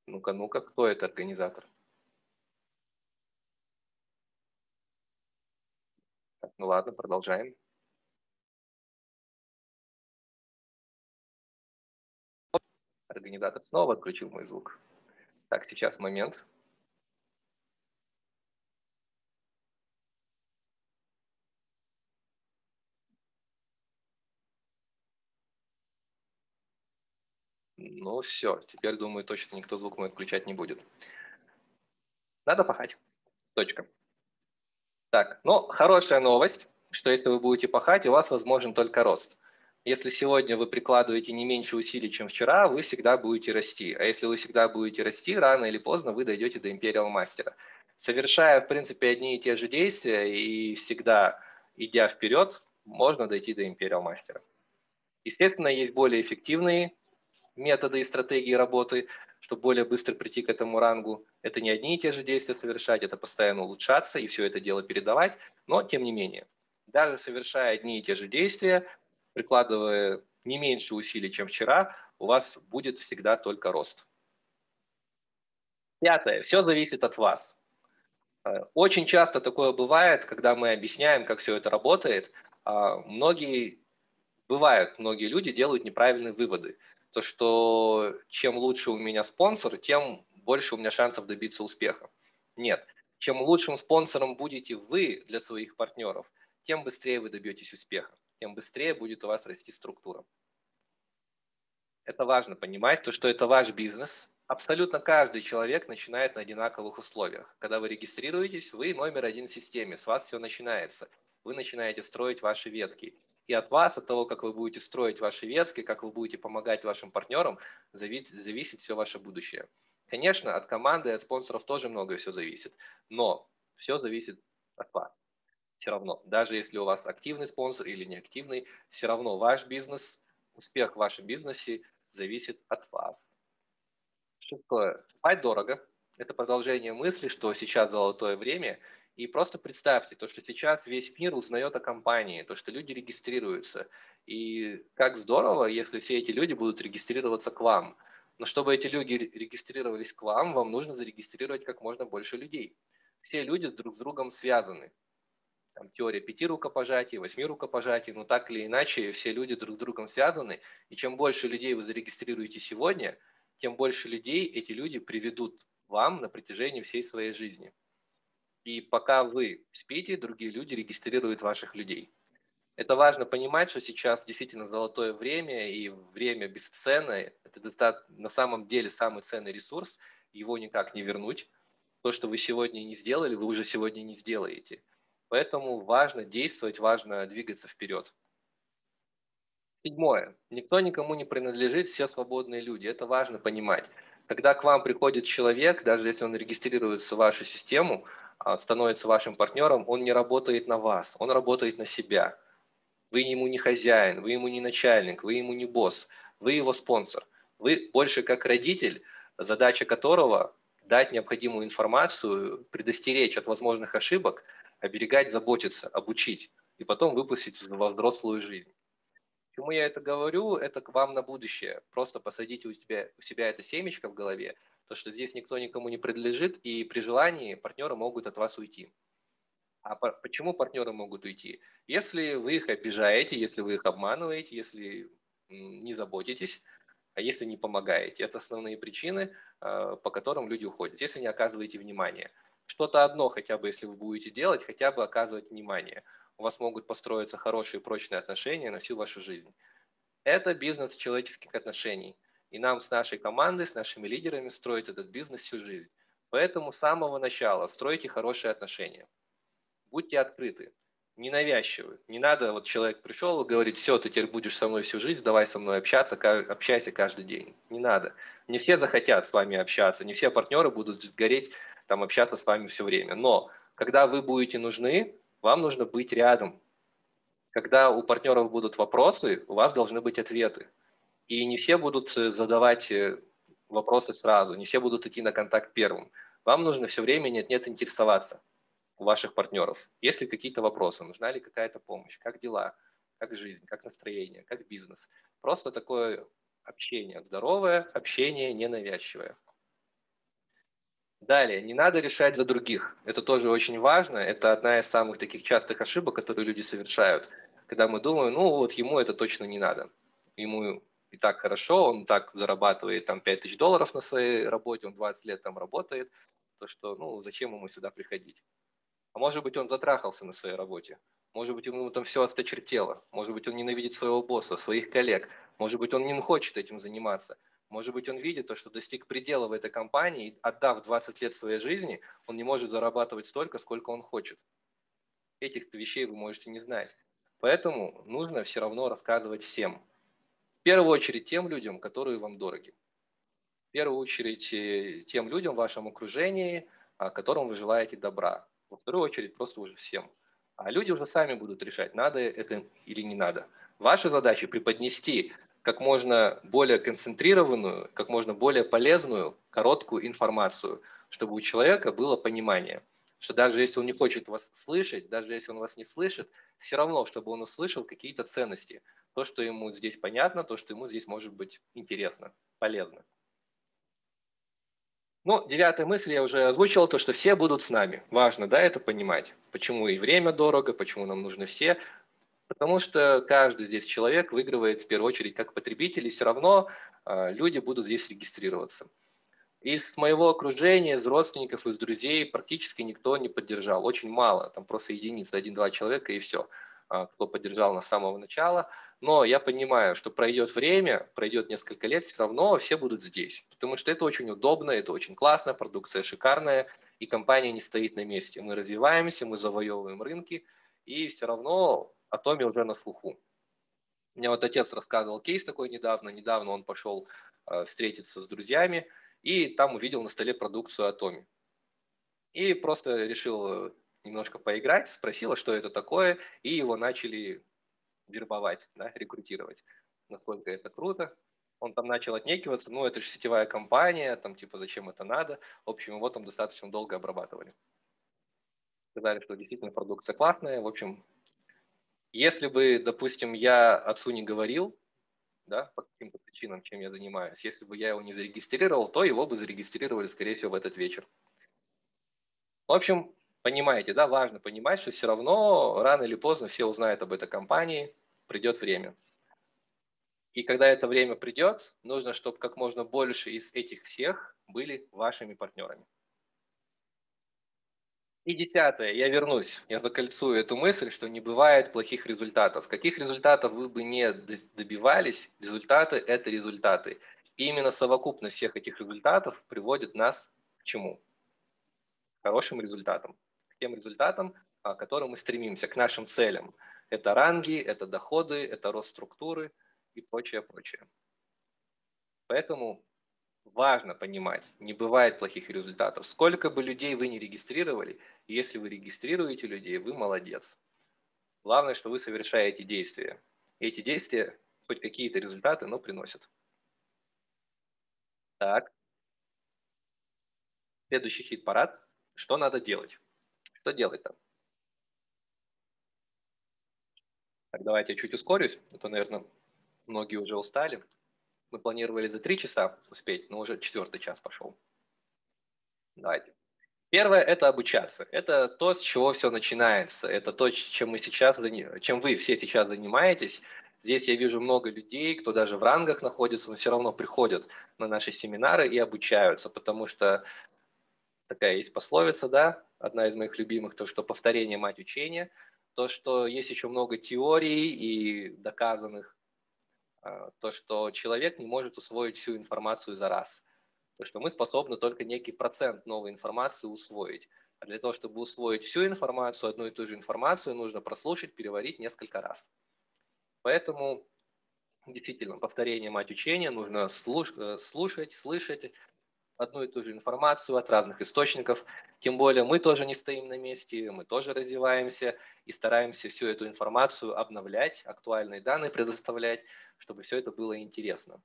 A: Ну-ка, ну-ка, кто это организатор? Так, ну ладно, продолжаем. Организатор снова отключил мой звук. Так, сейчас момент. Ну все, теперь, думаю, точно никто звук мой отключать не будет. Надо пахать. Точка. Так, ну, хорошая новость, что если вы будете пахать, у вас возможен только рост. Если сегодня вы прикладываете не меньше усилий, чем вчера, вы всегда будете расти. А если вы всегда будете расти, рано или поздно вы дойдете до Imperial мастера. Совершая, в принципе, одни и те же действия и всегда идя вперед, можно дойти до Imperial мастера. Естественно, есть более эффективные методы и стратегии работы, чтобы более быстро прийти к этому рангу. Это не одни и те же действия совершать, это постоянно улучшаться и все это дело передавать, но тем не менее, даже совершая одни и те же действия, прикладывая не меньше усилий, чем вчера, у вас будет всегда только рост. Пятое. Все зависит от вас. Э, очень часто такое бывает, когда мы объясняем, как все это работает. А, многие, бывают, многие люди делают неправильные выводы. То, что чем лучше у меня спонсор, тем больше у меня шансов добиться успеха. Нет. Чем лучшим спонсором будете вы для своих партнеров, тем быстрее вы добьетесь успеха, тем быстрее будет у вас расти структура. Это важно понимать, то, что это ваш бизнес, абсолютно каждый человек начинает на одинаковых условиях. Когда вы регистрируетесь, вы номер один в системе, с вас все начинается. Вы начинаете строить ваши ветки. И от вас, от того, как вы будете строить ваши ветки, как вы будете помогать вашим партнерам, зависит, зависит все ваше будущее. Конечно, от команды, от спонсоров тоже многое все зависит, но все зависит от вас. Все равно, даже если у вас активный спонсор или неактивный, все равно ваш бизнес, успех в вашем бизнесе зависит от вас. Шестое. Спать дорого. Это продолжение мысли, что сейчас золотое время. И просто представьте, то, что сейчас весь мир узнает о компании, то, что люди регистрируются. И как здорово, если все эти люди будут регистрироваться к вам. Но чтобы эти люди регистрировались к вам, вам нужно зарегистрировать как можно больше людей. Все люди друг с другом связаны. Там теория пяти рукопожатий, восьми рукопожатий, но так или иначе все люди друг с другом связаны. И чем больше людей вы зарегистрируете сегодня – тем больше людей эти люди приведут вам на протяжении всей своей жизни. И пока вы спите, другие люди регистрируют ваших людей. Это важно понимать, что сейчас действительно золотое время и время бесценное. Это на самом деле самый ценный ресурс, его никак не вернуть. То, что вы сегодня не сделали, вы уже сегодня не сделаете. Поэтому важно действовать, важно двигаться вперед. Седьмое. Никто никому не принадлежит, все свободные люди. Это важно понимать. Когда к вам приходит человек, даже если он регистрируется в вашу систему, а, становится вашим партнером, он не работает на вас, он работает на себя. Вы ему не хозяин, вы ему не начальник, вы ему не босс, вы его спонсор. Вы больше как родитель, задача которого дать необходимую информацию, предостеречь от возможных ошибок, оберегать, заботиться, обучить и потом выпустить во взрослую жизнь. Почему я это говорю? Это к вам на будущее. Просто посадите у, тебя, у себя это семечко в голове, то, что здесь никто никому не принадлежит, и при желании партнеры могут от вас уйти. А по, почему партнеры могут уйти? Если вы их обижаете, если вы их обманываете, если не заботитесь, а если не помогаете. Это основные причины, а, по которым люди уходят, если не оказываете внимания. Что-то одно хотя бы, если вы будете делать, хотя бы оказывать внимание – у вас могут построиться хорошие прочные отношения на всю вашу жизнь. Это бизнес человеческих отношений. И нам с нашей командой, с нашими лидерами строить этот бизнес всю жизнь. Поэтому с самого начала стройте хорошие отношения. Будьте открыты, ненавязчивы. Не надо, вот человек пришел и говорит, все, ты теперь будешь со мной всю жизнь, давай со мной общаться, общайся каждый день. Не надо. Не все захотят с вами общаться, не все партнеры будут гореть, там, общаться с вами все время. Но когда вы будете нужны, вам нужно быть рядом. Когда у партнеров будут вопросы, у вас должны быть ответы. И не все будут э, задавать э, вопросы сразу, не все будут идти на контакт первым. Вам нужно все время нет-нет интересоваться у ваших партнеров. Есть ли какие-то вопросы, нужна ли какая-то помощь, как дела, как жизнь, как настроение, как бизнес. Просто такое общение, здоровое общение, ненавязчивое. Далее, не надо решать за других. Это тоже очень важно. Это одна из самых таких частых ошибок, которые люди совершают. Когда мы думаем, ну вот ему это точно не надо. Ему и так хорошо, он так зарабатывает там 5 тысяч долларов на своей работе, он 20 лет там работает, то что, ну, зачем ему сюда приходить? А может быть, он затрахался на своей работе, может быть, ему там все осточертело, может быть, он ненавидит своего босса, своих коллег, может быть, он не хочет этим заниматься, может быть, он видит то, что достиг предела в этой компании, отдав 20 лет своей жизни, он не может зарабатывать столько, сколько он хочет. Этих вещей вы можете не знать. Поэтому нужно все равно рассказывать всем. В первую очередь тем людям, которые вам дороги. В первую очередь э, тем людям в вашем окружении, а, которым вы желаете добра. Во вторую очередь просто уже всем. А люди уже сами будут решать, надо это или не надо. Ваша задача преподнести как можно более концентрированную, как можно более полезную, короткую информацию, чтобы у человека было понимание, что даже если он не хочет вас слышать, даже если он вас не слышит, все равно, чтобы он услышал какие-то ценности, то, что ему здесь понятно, то, что ему здесь может быть интересно, полезно. Ну, девятая мысль я уже озвучил, то, что все будут с нами. Важно, да, это понимать. Почему и время дорого, почему нам нужны все. Потому что каждый здесь человек выигрывает в первую очередь как потребитель, и все равно э, люди будут здесь регистрироваться. Из моего окружения, из родственников, из друзей практически никто не поддержал. Очень мало, там просто единицы, один-два человека и все, э, кто поддержал на самого начала. Но я понимаю, что пройдет время, пройдет несколько лет, все равно все будут здесь. Потому что это очень удобно, это очень классно, продукция шикарная, и компания не стоит на месте. Мы развиваемся, мы завоевываем рынки, и все равно Атоми уже на слуху. Мне вот отец рассказывал кейс такой недавно. Недавно он пошел э, встретиться с друзьями и там увидел на столе продукцию Атоми. И просто решил немножко поиграть, спросил, что это такое, и его начали вербовать, да, рекрутировать. Насколько это круто. Он там начал отнекиваться, ну это же сетевая компания, там типа зачем это надо. В общем, его там достаточно долго обрабатывали. Сказали, что действительно продукция классная. В общем, если бы, допустим, я отцу не говорил, да, по каким-то причинам, чем я занимаюсь, если бы я его не зарегистрировал, то его бы зарегистрировали, скорее всего, в этот вечер. В общем, понимаете, да, важно понимать, что все равно рано или поздно все узнают об этой компании, придет время. И когда это время придет, нужно, чтобы как можно больше из этих всех были вашими партнерами. И десятое, я вернусь, я закольцую эту мысль, что не бывает плохих результатов. Каких результатов вы бы не добивались, результаты – это результаты. И именно совокупность всех этих результатов приводит нас к чему? К хорошим результатам. К тем результатам, к которым мы стремимся, к нашим целям. Это ранги, это доходы, это рост структуры и прочее, прочее. Поэтому важно понимать, не бывает плохих результатов. Сколько бы людей вы не регистрировали, если вы регистрируете людей, вы молодец. Главное, что вы совершаете действия. Эти действия хоть какие-то результаты, но приносят. Так. Следующий хит-парад. Что надо делать? Что делать там? Так, давайте я чуть ускорюсь, а то, наверное, многие уже устали. Мы планировали за три часа успеть, но уже четвертый час пошел. Давайте. Первое – это обучаться. Это то, с чего все начинается. Это то, чем, мы сейчас, чем вы все сейчас занимаетесь. Здесь я вижу много людей, кто даже в рангах находится, но все равно приходят на наши семинары и обучаются, потому что такая есть пословица, да, одна из моих любимых, то, что повторение – мать учения, то, что есть еще много теорий и доказанных то, что человек не может усвоить всю информацию за раз, то, что мы способны только некий процент новой информации усвоить. А для того, чтобы усвоить всю информацию, одну и ту же информацию, нужно прослушать, переварить несколько раз. Поэтому действительно повторение мать учения, нужно э, слушать, слышать, одну и ту же информацию от разных источников. Тем более мы тоже не стоим на месте, мы тоже развиваемся и стараемся всю эту информацию обновлять, актуальные данные предоставлять, чтобы все это было интересно.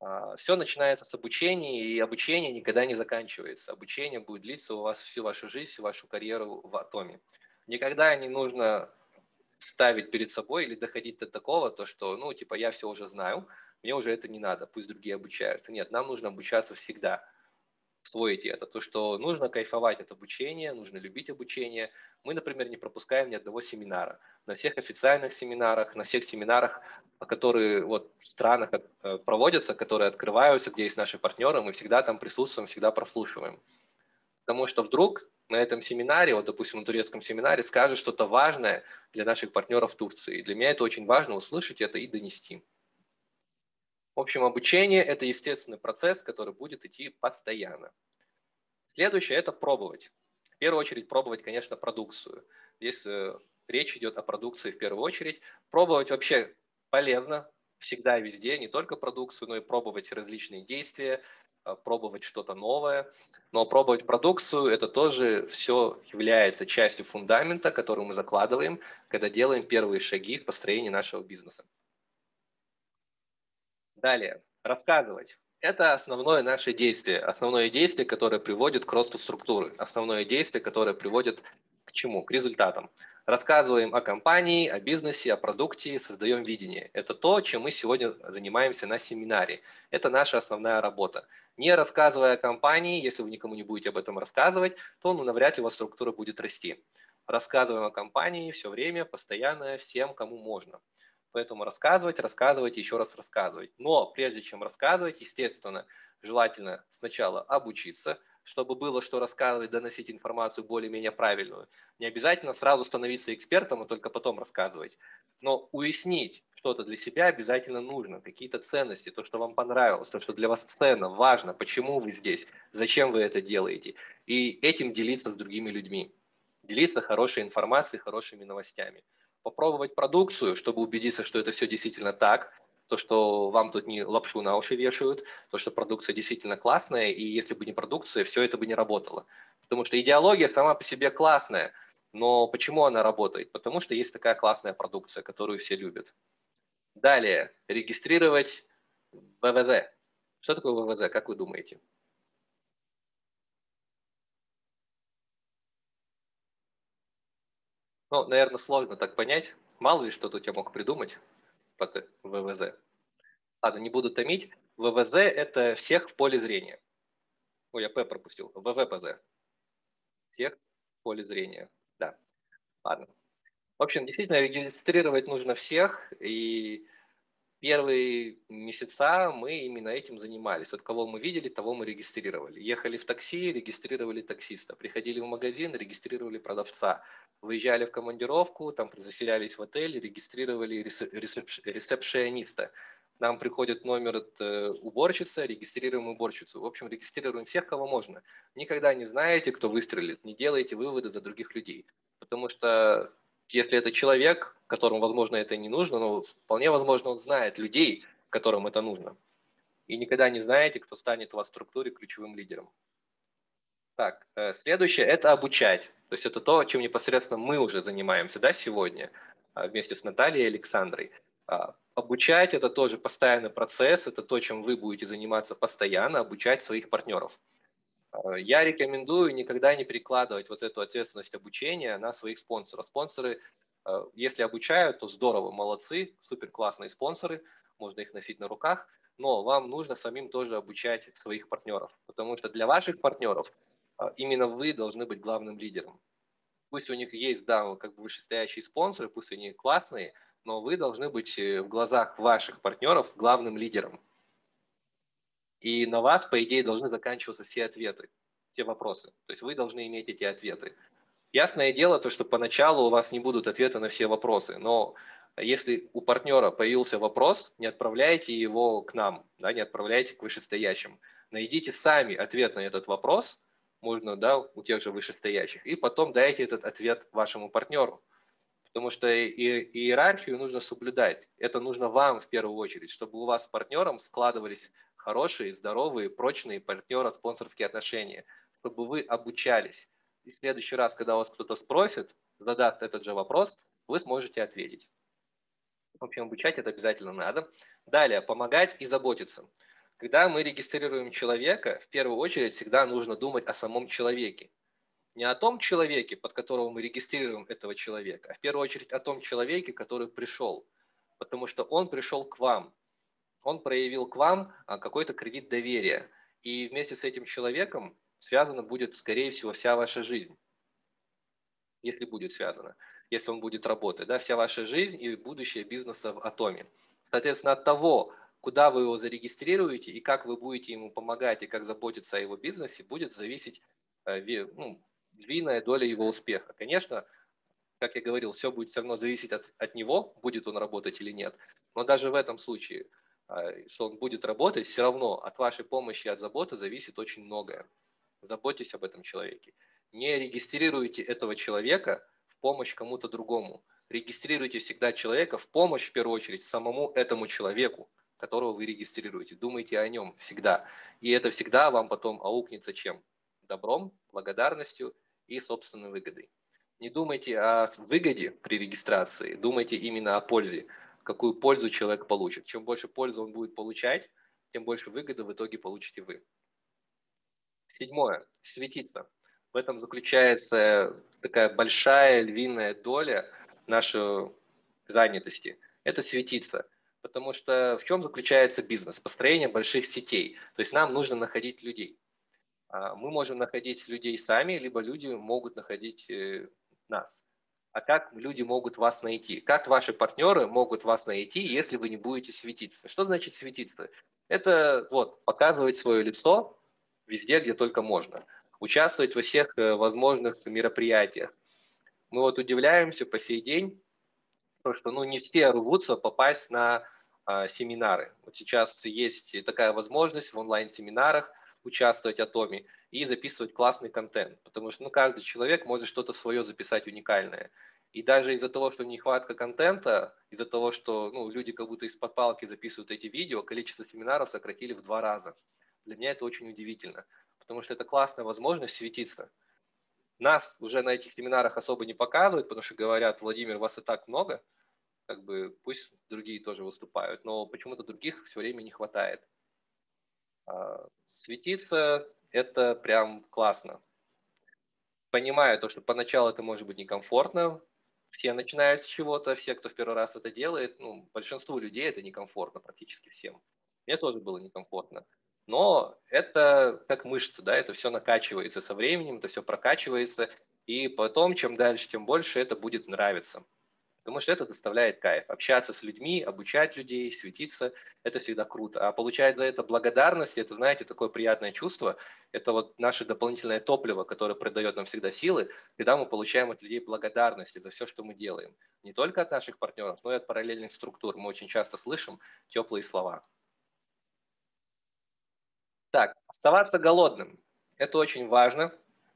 A: А, все начинается с обучения, и обучение никогда не заканчивается. Обучение будет длиться у вас всю вашу жизнь, всю вашу карьеру в Атоме. Никогда не нужно ставить перед собой или доходить до такого, то что, ну, типа, я все уже знаю, мне уже это не надо, пусть другие обучаются. Нет, нам нужно обучаться всегда. Строите это. То, что нужно кайфовать от обучения, нужно любить обучение. Мы, например, не пропускаем ни одного семинара. На всех официальных семинарах, на всех семинарах, которые вот в странах э, проводятся, которые открываются, где есть наши партнеры, мы всегда там присутствуем, всегда прослушиваем. Потому что вдруг на этом семинаре, вот, допустим, на турецком семинаре, скажут что-то важное для наших партнеров в Турции. И для меня это очень важно услышать это и донести. В общем, обучение – это естественный процесс, который будет идти постоянно. Следующее – это пробовать. В первую очередь пробовать, конечно, продукцию. Здесь э, речь идет о продукции в первую очередь. Пробовать вообще полезно, всегда и везде, не только продукцию, но и пробовать различные действия, а, пробовать что-то новое. Но пробовать продукцию – это тоже все является частью фундамента, который мы закладываем, когда делаем первые шаги в построении нашего бизнеса. Далее, рассказывать. Это основное наше действие, основное действие, которое приводит к росту структуры, основное действие, которое приводит к чему? К результатам. Рассказываем о компании, о бизнесе, о продукте, создаем видение. Это то, чем мы сегодня занимаемся на семинаре. Это наша основная работа. Не рассказывая о компании, если вы никому не будете об этом рассказывать, то ну, навряд ли у вас структура будет расти. Рассказываем о компании все время, постоянно, всем, кому можно. Поэтому рассказывать, рассказывать, еще раз рассказывать. Но прежде чем рассказывать, естественно, желательно сначала обучиться, чтобы было что рассказывать, доносить информацию более-менее правильную. Не обязательно сразу становиться экспертом и только потом рассказывать. Но уяснить что-то для себя обязательно нужно, какие-то ценности, то, что вам понравилось, то, что для вас ценно, важно, почему вы здесь, зачем вы это делаете. И этим делиться с другими людьми. Делиться хорошей информацией, хорошими новостями попробовать продукцию, чтобы убедиться, что это все действительно так, то, что вам тут не лапшу на уши вешают, то, что продукция действительно классная, и если бы не продукция, все это бы не работало. Потому что идеология сама по себе классная, но почему она работает? Потому что есть такая классная продукция, которую все любят. Далее, регистрировать ВВЗ. Что такое ВВЗ, как вы думаете? Ну, наверное, сложно так понять. Мало ли что тут я мог придумать под ВВЗ. Ладно, не буду томить. ВВЗ – это всех в поле зрения. Ой, я П пропустил. ВВПЗ. Всех в поле зрения. Да. Ладно. В общем, действительно, регистрировать нужно всех. И первые месяца мы именно этим занимались. От кого мы видели, того мы регистрировали. Ехали в такси, регистрировали таксиста. Приходили в магазин, регистрировали продавца. Выезжали в командировку, там заселялись в отель, регистрировали ресепшиониста. Нам приходит номер от э, уборщицы, регистрируем уборщицу. В общем, регистрируем всех, кого можно. Никогда не знаете, кто выстрелит. Не делайте выводы за других людей. Потому что если это человек, которому, возможно, это не нужно, но вполне возможно, он знает людей, которым это нужно. И никогда не знаете, кто станет у вас в структуре ключевым лидером. Так, э, следующее – это обучать. То есть это то, чем непосредственно мы уже занимаемся да, сегодня а, вместе с Натальей и Александрой. А, обучать – это тоже постоянный процесс, это то, чем вы будете заниматься постоянно, обучать своих партнеров. Э, я рекомендую никогда не перекладывать вот эту ответственность обучения на своих спонсоров. Спонсоры, э, если обучают, то здорово, молодцы, супер классные спонсоры, можно их носить на руках, но вам нужно самим тоже обучать своих партнеров, потому что для ваших партнеров э, именно вы должны быть главным лидером. Пусть у них есть, да, как бы вышестоящие спонсоры, пусть они классные, но вы должны быть в глазах ваших партнеров главным лидером. И на вас, по идее, должны заканчиваться все ответы, все вопросы. То есть вы должны иметь эти ответы. Ясное дело, то, что поначалу у вас не будут ответа на все вопросы, но если у партнера появился вопрос, не отправляйте его к нам, да, не отправляйте к вышестоящим. Найдите сами ответ на этот вопрос, можно да, у тех же вышестоящих, и потом дайте этот ответ вашему партнеру. Потому что иерархию нужно соблюдать. Это нужно вам в первую очередь, чтобы у вас с партнером складывались хорошие, здоровые, прочные партнеры-спонсорские отношения, чтобы вы обучались. И в следующий раз, когда вас кто-то спросит, задаст этот же вопрос, вы сможете ответить. В общем, обучать это обязательно надо. Далее, помогать и заботиться. Когда мы регистрируем человека, в первую очередь всегда нужно думать о самом человеке. Не о том человеке, под которого мы регистрируем этого человека, а в первую очередь о том человеке, который пришел. Потому что он пришел к вам, он проявил к вам а, какой-то кредит доверия. И вместе с этим человеком связана будет, скорее всего, вся ваша жизнь. Если будет связано, если он будет работать, да, вся ваша жизнь и будущее бизнеса в Атоме. Соответственно, от того, куда вы его зарегистрируете и как вы будете ему помогать и как заботиться о его бизнесе, будет зависеть э, ну, львиная доля его успеха. Конечно, как я говорил, все будет все равно зависеть от, от него, будет он работать или нет. Но даже в этом случае что он будет работать, все равно от вашей помощи, от заботы зависит очень многое. Заботьтесь об этом человеке. Не регистрируйте этого человека в помощь кому-то другому. Регистрируйте всегда человека в помощь, в первую очередь, самому этому человеку, которого вы регистрируете. Думайте о нем всегда. И это всегда вам потом аукнется чем? Добром, благодарностью и собственной выгодой. Не думайте о выгоде при регистрации, думайте именно о пользе. Какую пользу человек получит. Чем больше пользы он будет получать, тем больше выгоды в итоге получите вы. Седьмое. Светиться. В этом заключается такая большая львиная доля нашей занятости. Это светиться. Потому что в чем заключается бизнес? Построение больших сетей. То есть нам нужно находить людей. А, мы можем находить людей сами, либо люди могут находить э, нас. А как люди могут вас найти? Как ваши партнеры могут вас найти, если вы не будете светиться? Что значит светиться? Это вот показывать свое лицо везде, где только можно. Участвовать во всех э, возможных мероприятиях. Мы вот удивляемся по сей день, то, что ну, не все рвутся попасть на а, семинары. Вот сейчас есть такая возможность в онлайн-семинарах участвовать от Томи и записывать классный контент, потому что ну, каждый человек может что-то свое записать уникальное. И даже из-за того, что нехватка контента, из-за того, что ну, люди как будто из-под палки записывают эти видео, количество семинаров сократили в два раза. Для меня это очень удивительно, потому что это классная возможность светиться. Нас уже на этих семинарах особо не показывают, потому что говорят, Владимир, вас и так много, как бы пусть другие тоже выступают, но почему-то других все время не хватает. Светиться – это прям классно. Понимаю то, что поначалу это может быть некомфортно, все начинают с чего-то, все, кто в первый раз это делает, ну, большинству людей это некомфортно, практически всем. Мне тоже было некомфортно. Но это как мышцы, да, это все накачивается со временем, это все прокачивается, и потом, чем дальше, тем больше это будет нравиться потому что это доставляет кайф. Общаться с людьми, обучать людей, светиться – это всегда круто. А получать за это благодарность – это, знаете, такое приятное чувство. Это вот наше дополнительное топливо, которое придает нам всегда силы, когда мы получаем от людей благодарность за все, что мы делаем. Не только от наших партнеров, но и от параллельных структур. Мы очень часто слышим теплые слова. Так, оставаться голодным – это очень важно.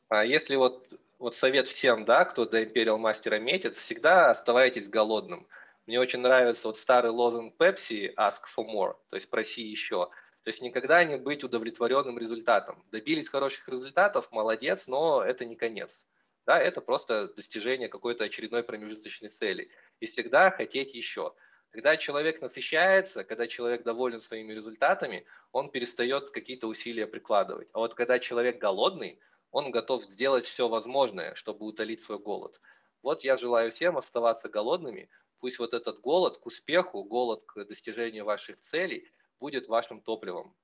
A: А если вот вот совет всем, да, кто до Imperial Master метит, всегда оставайтесь голодным. Мне очень нравится вот старый лозунг Pepsi «Ask for more», то есть «проси еще». То есть никогда не быть удовлетворенным результатом. Добились хороших результатов, молодец, но это не конец. Да, это просто достижение какой-то очередной промежуточной цели. И всегда хотеть еще. Когда человек насыщается, когда человек доволен своими результатами, он перестает какие-то усилия прикладывать. А вот когда человек голодный, он готов сделать все возможное, чтобы утолить свой голод. Вот я желаю всем оставаться голодными. Пусть вот этот голод к успеху, голод к достижению ваших целей будет вашим топливом,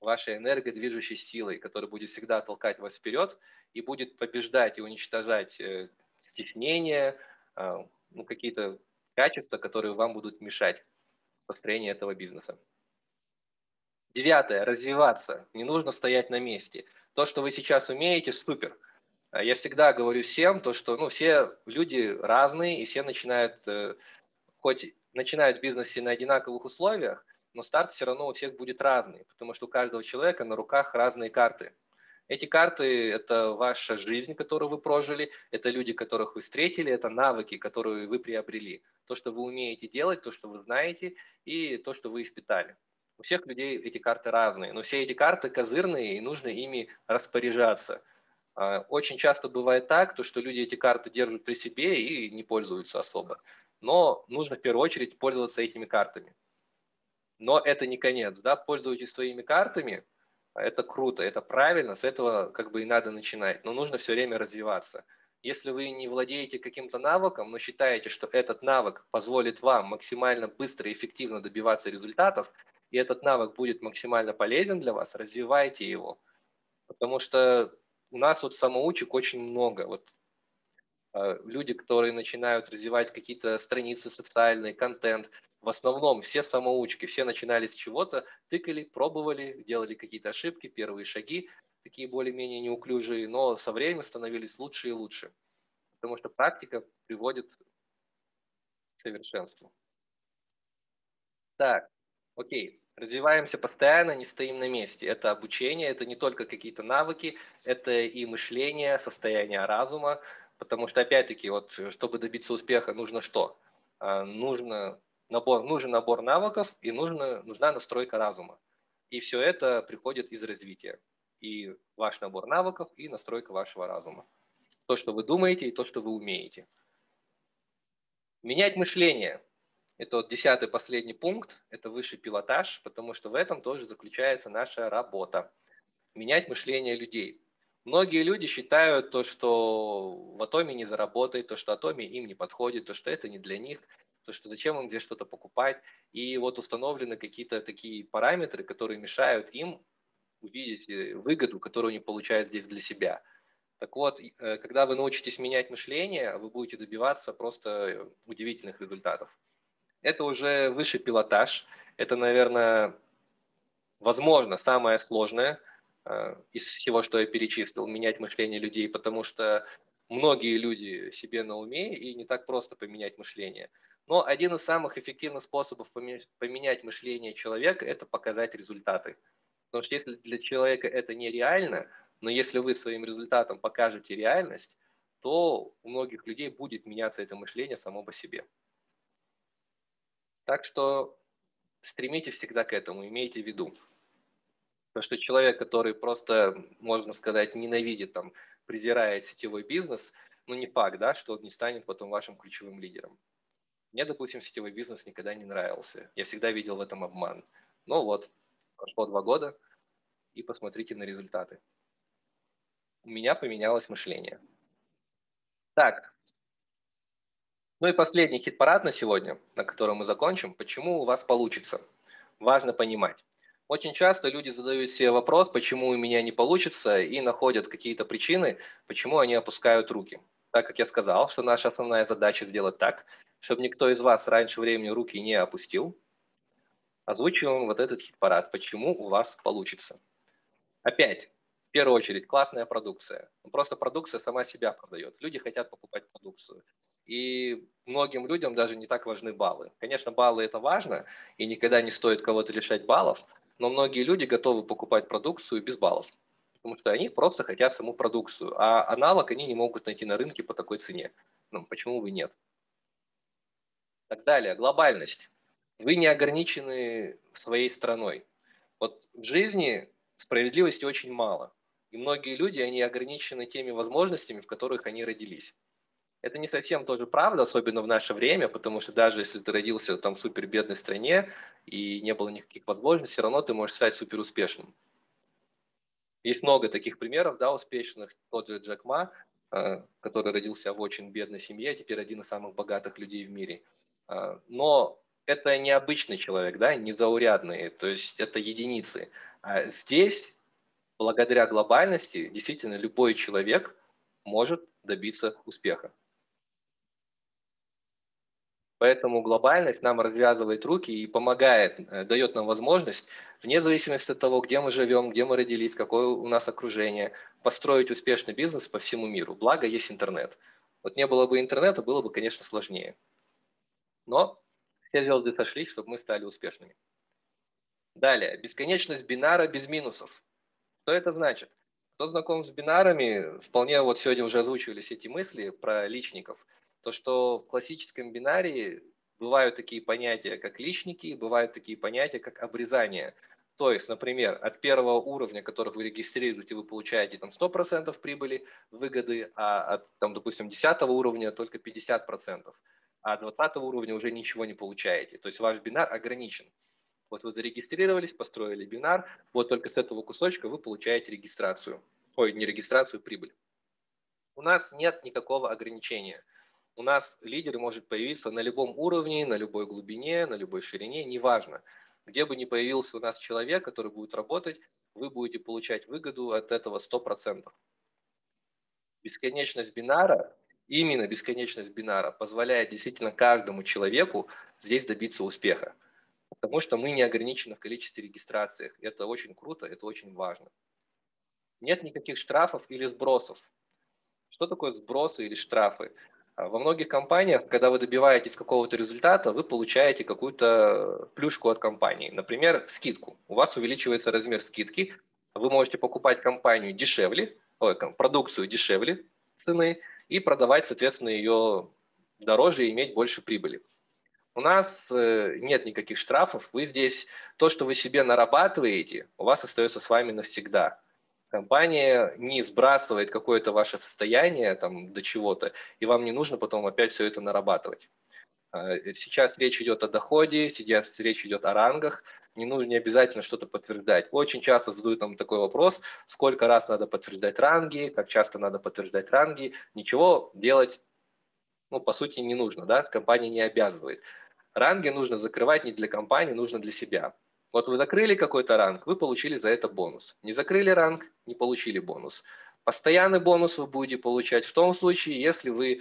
A: вашей энергодвижущей силой, которая будет всегда толкать вас вперед и будет побеждать и уничтожать э, стеснения, э, ну, какие-то качества, которые вам будут мешать в построении этого бизнеса. Девятое. Развиваться. Не нужно стоять на месте то, что вы сейчас умеете, супер. А я всегда говорю всем, то, что ну, все люди разные, и все начинают, э, хоть начинают в бизнесе на одинаковых условиях, но старт все равно у всех будет разный, потому что у каждого человека на руках разные карты. Эти карты – это ваша жизнь, которую вы прожили, это люди, которых вы встретили, это навыки, которые вы приобрели. То, что вы умеете делать, то, что вы знаете, и то, что вы испытали. Всех людей эти карты разные, но все эти карты козырные, и нужно ими распоряжаться. А, очень часто бывает так, то, что люди эти карты держат при себе и не пользуются особо. Но нужно в первую очередь пользоваться этими картами. Но это не конец, да, пользуйтесь своими картами, это круто, это правильно, с этого как бы и надо начинать, но нужно все время развиваться. Если вы не владеете каким-то навыком, но считаете, что этот навык позволит вам максимально быстро и эффективно добиваться результатов, и этот навык будет максимально полезен для вас, развивайте его. Потому что у нас вот самоучек очень много. Вот э, люди, которые начинают развивать какие-то страницы социальные, контент, в основном все самоучки, все начинали с чего-то, тыкали, пробовали, делали какие-то ошибки, первые шаги, такие более-менее неуклюжие, но со временем становились лучше и лучше. Потому что практика приводит к совершенству. Так, окей развиваемся постоянно, не стоим на месте. Это обучение, это не только какие-то навыки, это и мышление, состояние разума, потому что, опять-таки, вот, чтобы добиться успеха, нужно что? А, нужно набор, нужен набор навыков и нужна, нужна настройка разума. И все это приходит из развития. И ваш набор навыков, и настройка вашего разума. То, что вы думаете, и то, что вы умеете. Менять мышление. Это вот десятый последний пункт, это высший пилотаж, потому что в этом тоже заключается наша работа. Менять мышление людей. Многие люди считают то, что в Атоме не заработает, то, что Атоме им не подходит, то, что это не для них, то, что зачем им здесь что-то покупать. И вот установлены какие-то такие параметры, которые мешают им увидеть э, выгоду, которую они получают здесь для себя. Так вот, э, когда вы научитесь менять мышление, вы будете добиваться просто удивительных результатов. Это уже высший пилотаж. Это, наверное, возможно, самое сложное – Э, из всего, что я перечислил, менять мышление людей, потому что многие люди себе на уме, и не так просто поменять мышление. Но один из самых эффективных способов поменять мышление человека – это показать результаты. Потому что если для человека это нереально, но если вы своим результатом покажете реальность, то у многих людей будет меняться это мышление само по себе. Так что стремитесь всегда к этому, имейте в виду. Потому что человек, который просто, можно сказать, ненавидит, там, презирает сетевой бизнес, ну не факт, да, что он не станет потом вашим ключевым лидером. Мне, допустим, сетевой бизнес никогда не нравился. Я всегда видел в этом обман. Ну вот, прошло два года, и посмотрите на результаты. У меня поменялось мышление. Так, ну и последний хит-парад на сегодня, на котором мы закончим. Почему у вас получится? Важно понимать. Очень часто люди задают себе вопрос, почему у меня не получится, и находят какие-то причины, почему они опускают руки. Так как я сказал, что наша основная задача сделать так, чтобы никто из вас раньше времени руки не опустил, озвучиваем вот этот хит-парад, почему у вас получится. Опять, в первую очередь, классная продукция. Просто продукция сама себя продает. Люди хотят покупать продукцию. И многим людям даже не так важны баллы. Конечно, баллы это важно, и никогда не стоит кого-то лишать баллов, но многие люди готовы покупать продукцию без баллов, потому что они просто хотят саму продукцию, а аналог они не могут найти на рынке по такой цене. Ну, почему бы нет? Так далее, глобальность. Вы не ограничены своей страной. Вот в жизни справедливости очень мало. И многие люди, они ограничены теми возможностями, в которых они родились. Это не совсем тоже правда, особенно в наше время, потому что даже если ты родился там в супер бедной стране и не было никаких возможностей, все равно ты можешь стать супер успешным. Есть много таких примеров, да, успешных. Тот же Джек Ма, э, который родился в очень бедной семье, теперь один из самых богатых людей в мире. Э, но это необычный человек, да, незаурядный, то есть это единицы. А здесь, благодаря глобальности, действительно любой человек может добиться успеха. Поэтому глобальность нам развязывает руки и помогает, э, дает нам возможность, вне зависимости от того, где мы живем, где мы родились, какое у нас окружение, построить успешный бизнес по всему миру. Благо есть интернет. Вот не было бы интернета, было бы, конечно, сложнее. Но все звезды сошлись, чтобы мы стали успешными. Далее. Бесконечность бинара без минусов. Что это значит? Кто знаком с бинарами, вполне вот сегодня уже озвучивались эти мысли про личников – то, что в классическом бинарии бывают такие понятия, как личники, бывают такие понятия, как обрезание. То есть, например, от первого уровня, которых вы регистрируете, вы получаете там 100% прибыли, выгоды, а от, там, допустим, 10 уровня только 50%, а от 20 уровня уже ничего не получаете. То есть ваш бинар ограничен. Вот вы зарегистрировались, построили бинар, вот только с этого кусочка вы получаете регистрацию. Ой, не регистрацию, прибыль. У нас нет никакого ограничения у нас лидер может появиться на любом уровне, на любой глубине, на любой ширине, неважно. Где бы ни появился у нас человек, который будет работать, вы будете получать выгоду от этого 100%. Бесконечность бинара, именно бесконечность бинара позволяет действительно каждому человеку здесь добиться успеха. Потому что мы не ограничены в количестве регистраций. Это очень круто, это очень важно. Нет никаких штрафов или сбросов. Что такое сбросы или штрафы? А во многих компаниях, когда вы добиваетесь какого-то результата, вы получаете какую-то плюшку от компании. Например, скидку. У вас увеличивается размер скидки, вы можете покупать компанию дешевле, ой, продукцию дешевле цены и продавать, соответственно, ее дороже и иметь больше прибыли. У нас э, нет никаких штрафов. Вы здесь, то, что вы себе нарабатываете, у вас остается с вами навсегда. Компания не сбрасывает какое-то ваше состояние там, до чего-то, и вам не нужно потом опять все это нарабатывать. А, сейчас речь идет о доходе, сейчас речь идет о рангах. Не нужно не обязательно что-то подтверждать. Очень часто задают нам такой вопрос, сколько раз надо подтверждать ранги, как часто надо подтверждать ранги. Ничего делать, ну, по сути, не нужно, да, компания не обязывает. Ранги нужно закрывать не для компании, нужно для себя. Вот вы закрыли какой-то ранг, вы получили за это бонус. Не закрыли ранг, не получили бонус. Постоянный бонус вы будете получать в том случае, если вы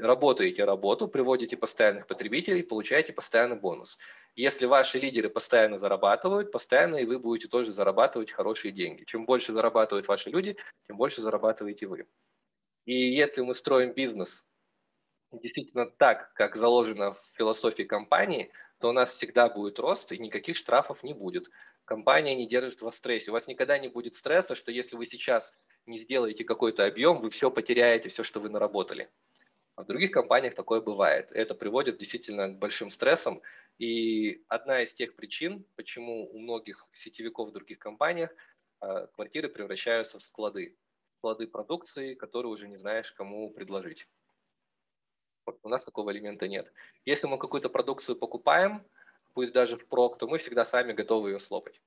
A: работаете работу, приводите постоянных потребителей, получаете постоянный бонус. Если ваши лидеры постоянно зарабатывают, постоянно и вы будете тоже зарабатывать хорошие деньги. Чем больше зарабатывают ваши люди, тем больше зарабатываете вы. И если мы строим бизнес действительно так, как заложено в философии компании, то у нас всегда будет рост и никаких штрафов не будет. Компания не держит вас в стрессе. У вас никогда не будет стресса, что если вы сейчас не сделаете какой-то объем, вы все потеряете, все, что вы наработали. А в других компаниях такое бывает. Это приводит действительно к большим стрессам. И одна из тех причин, почему у многих сетевиков в других компаниях а, квартиры превращаются в склады. Склады продукции, которые уже не знаешь, кому предложить. У нас такого элемента нет. Если мы какую-то продукцию покупаем, пусть даже в прок, то мы всегда сами готовы ее слопать.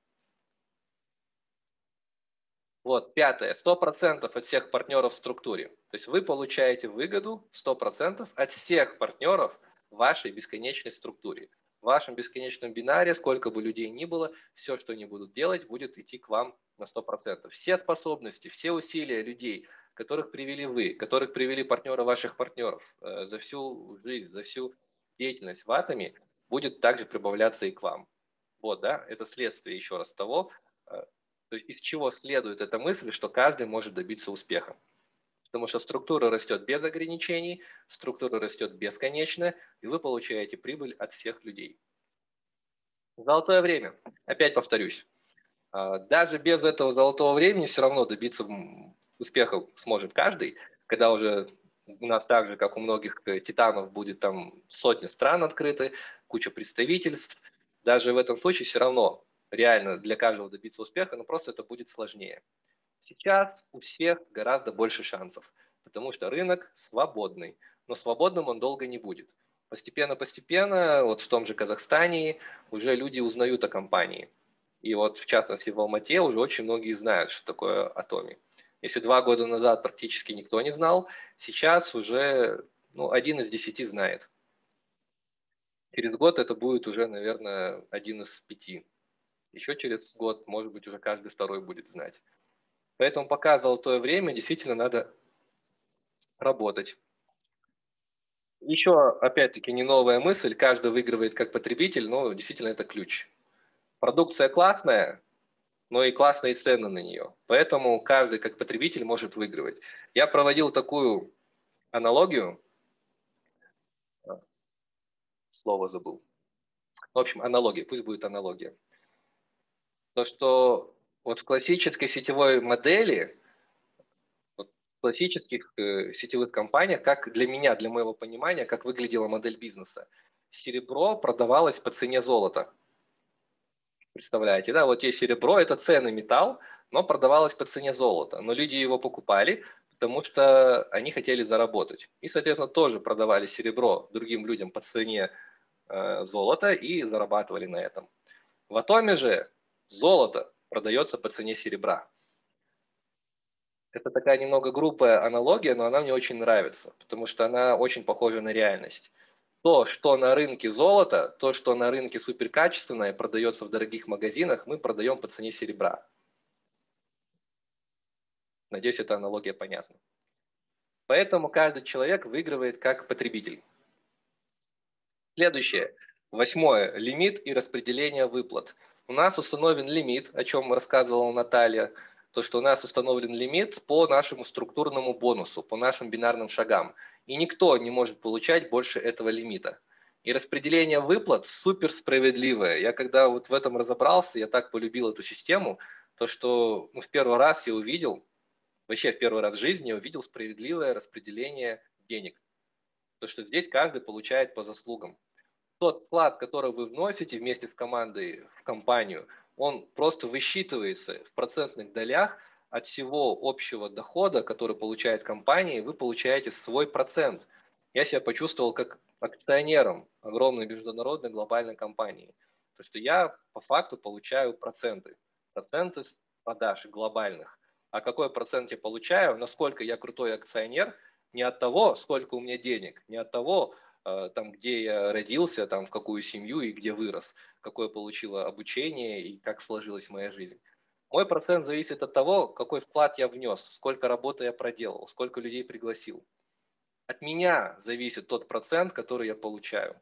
A: Вот, пятое. 100% от всех партнеров в структуре. То есть вы получаете выгоду 100% от всех партнеров в вашей бесконечной структуре. В вашем бесконечном бинаре, сколько бы людей ни было, все, что они будут делать, будет идти к вам на 100%. Все способности, все усилия людей, которых привели вы, которых привели партнеры ваших партнеров э, за всю жизнь, за всю деятельность в Атоме, будет также прибавляться и к вам. Вот, да, это следствие еще раз того, э, из чего следует эта мысль, что каждый может добиться успеха. Потому что структура растет без ограничений, структура растет бесконечно, и вы получаете прибыль от всех людей. Золотое время. Опять повторюсь. А, даже без этого золотого времени все равно добиться успеха сможет каждый, когда уже у нас так же, как у многих э, титанов, будет там сотни стран открыты, куча представительств. Даже в этом случае все равно реально для каждого добиться успеха, но просто это будет сложнее. Сейчас у всех гораздо больше шансов, потому что рынок свободный, но свободным он долго не будет. Постепенно-постепенно, вот в том же Казахстане уже люди узнают о компании. И вот в частности в Алмате уже очень многие знают, что такое Атоми. Если два года назад практически никто не знал, сейчас уже ну, один из десяти знает. Через год это будет уже, наверное, один из пяти. Еще через год, может быть, уже каждый второй будет знать. Поэтому пока золотое время, действительно надо работать. Еще, опять-таки, не новая мысль, каждый выигрывает как потребитель, но действительно это ключ. Продукция классная, но и классные цены на нее. Поэтому каждый как потребитель может выигрывать. Я проводил такую аналогию. Слово забыл. В общем, аналогия, пусть будет аналогия. То, что вот в классической сетевой модели, вот в классических э, сетевых компаниях, как для меня, для моего понимания, как выглядела модель бизнеса. Серебро продавалось по цене золота. Представляете, да, вот есть серебро, это ценный металл, но продавалось по цене золота. Но люди его покупали, потому что они хотели заработать. И, соответственно, тоже продавали серебро другим людям по цене э, золота и зарабатывали на этом. В Атоме же золото продается по цене серебра. Это такая немного грубая аналогия, но она мне очень нравится, потому что она очень похожа на реальность то, что на рынке золото, то, что на рынке суперкачественное, продается в дорогих магазинах, мы продаем по цене серебра. Надеюсь, эта аналогия понятна. Поэтому каждый человек выигрывает как потребитель. Следующее. Восьмое. Лимит и распределение выплат. У нас установлен лимит, о чем рассказывала Наталья, то, что у нас установлен лимит по нашему структурному бонусу, по нашим бинарным шагам. И никто не может получать больше этого лимита. И распределение выплат супер справедливое. Я когда вот в этом разобрался, я так полюбил эту систему, то что ну, в первый раз я увидел, вообще в первый раз в жизни я увидел справедливое распределение денег. То, что здесь каждый получает по заслугам. тот вклад, который вы вносите вместе с командой в компанию, он просто высчитывается в процентных долях от всего общего дохода, который получает компания, вы получаете свой процент. Я себя почувствовал как акционером огромной международной глобальной компании. То, что я по факту получаю проценты. Проценты с продаж глобальных. А какой процент я получаю, насколько я крутой акционер, не от того, сколько у меня денег, не от того, э, там, где я родился, там, в какую семью и где вырос, какое получила обучение и как сложилась моя жизнь. Мой процент зависит от того, какой вклад я внес, сколько работы я проделал, сколько людей пригласил. От меня зависит тот процент, который я получаю.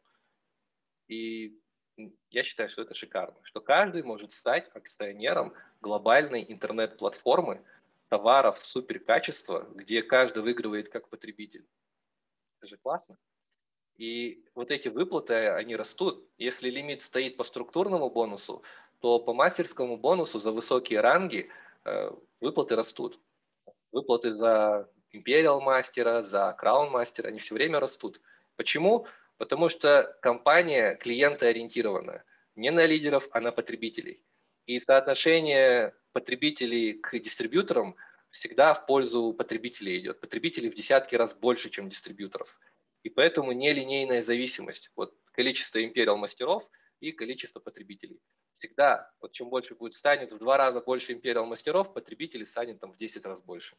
A: И я считаю, что это шикарно, что каждый может стать акционером глобальной интернет-платформы товаров суперкачества, где каждый выигрывает как потребитель. Это же классно. И вот эти выплаты, они растут. Если лимит стоит по структурному бонусу, то по мастерскому бонусу за высокие ранги э, выплаты растут. Выплаты за Imperial мастера, за Crown мастера, они все время растут. Почему? Потому что компания клиентоориентированная. Не на лидеров, а на потребителей. И соотношение потребителей к дистрибьюторам всегда в пользу потребителей идет. Потребителей в десятки раз больше, чем дистрибьюторов. И поэтому нелинейная зависимость. Вот количество Imperial мастеров и количество потребителей всегда, вот чем больше будет станет, в два раза больше империал мастеров, потребителей станет там в 10 раз больше.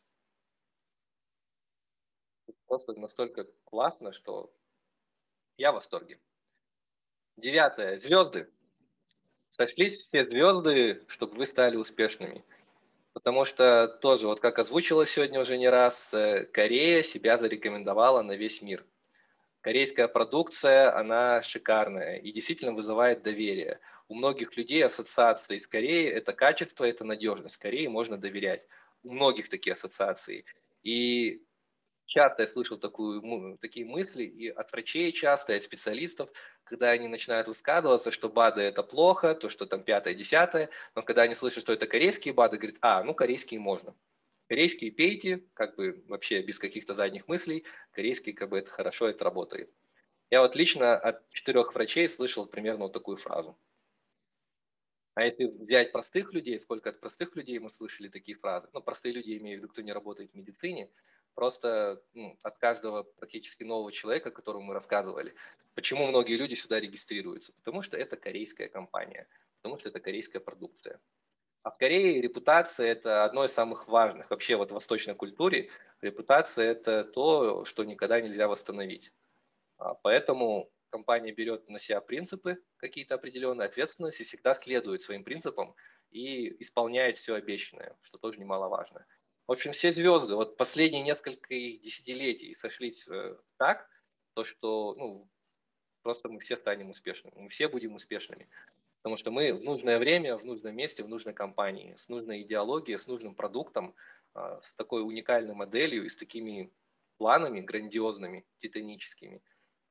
A: Просто настолько классно, что я в восторге. Девятое. Звезды. Сошлись все звезды, чтобы вы стали успешными. Потому что тоже, вот как озвучила сегодня уже не раз, э, Корея себя зарекомендовала на весь мир. Корейская продукция, она шикарная и действительно вызывает доверие у многих людей ассоциации с Кореей – это качество, это надежность. Корее можно доверять. У многих такие ассоциации. И часто я слышал такую, такие мысли и от врачей часто, и от специалистов, когда они начинают высказываться, что БАДы это плохо, то, что там пятое, десятое, но когда они слышат, что это корейские БАДы, говорят, а, ну корейские можно. Корейские пейте, как бы вообще без каких-то задних мыслей, корейские как бы это хорошо, это работает. Я вот лично от четырех врачей слышал примерно вот такую фразу. А если взять простых людей, сколько от простых людей мы слышали такие фразы, ну, простые люди, имею в виду, кто не работает в медицине, просто ну, от каждого практически нового человека, которому мы рассказывали, почему многие люди сюда регистрируются. Потому что это корейская компания, потому что это корейская продукция. А в Корее репутация – это одно из самых важных. Вообще вот в восточной культуре репутация – это то, что никогда нельзя восстановить. А поэтому компания берет на себя принципы какие-то определенные, ответственности, всегда следует своим принципам и исполняет все обещанное, что тоже немаловажно. В общем, все звезды, вот последние несколько десятилетий сошлись э, так, то что ну, просто мы все станем успешными, мы все будем успешными. Потому что мы в нужное время, в нужном месте, в нужной компании, с нужной идеологией, с нужным продуктом, а, с такой уникальной моделью и с такими планами грандиозными, титаническими,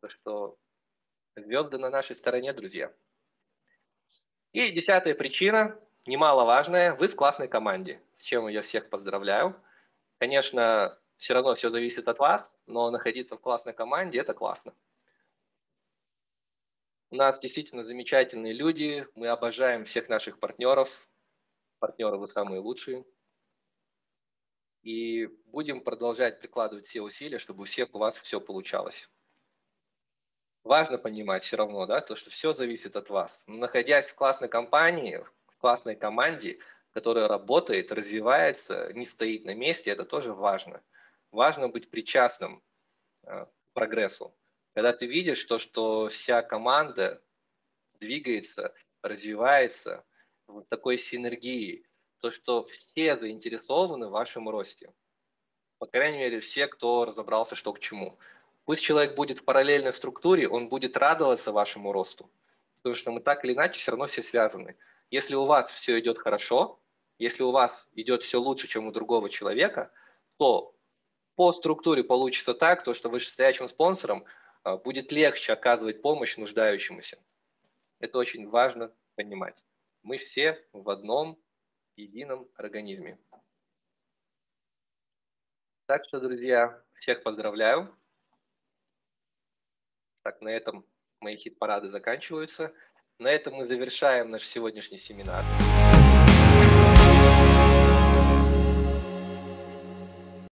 A: то что Звезды на нашей стороне, друзья. И десятая причина, немаловажная, вы в классной команде, с чем я всех поздравляю. Конечно, все равно все зависит от вас, но находиться в классной команде – это классно. У нас действительно замечательные люди, мы обожаем всех наших партнеров. Партнеры вы самые лучшие. И будем продолжать прикладывать все усилия, чтобы у всех у вас все получалось важно понимать все равно, да, то, что все зависит от вас. Но находясь в классной компании, в классной команде, которая работает, развивается, не стоит на месте, это тоже важно. Важно быть причастным э, к прогрессу. Когда ты видишь то, что вся команда двигается, развивается в такой синергии, то, что все заинтересованы в вашем росте. По крайней мере, все, кто разобрался, что к чему. Пусть человек будет в параллельной структуре, он будет радоваться вашему росту, потому что мы так или иначе все равно все связаны. Если у вас все идет хорошо, если у вас идет все лучше, чем у другого человека, то по структуре получится так, то, что вышестоящим спонсорам а, будет легче оказывать помощь нуждающемуся. Это очень важно понимать. Мы все в одном едином организме. Так что, друзья, всех поздравляю. Так, на этом мои хит-парады заканчиваются. На этом мы завершаем наш сегодняшний семинар.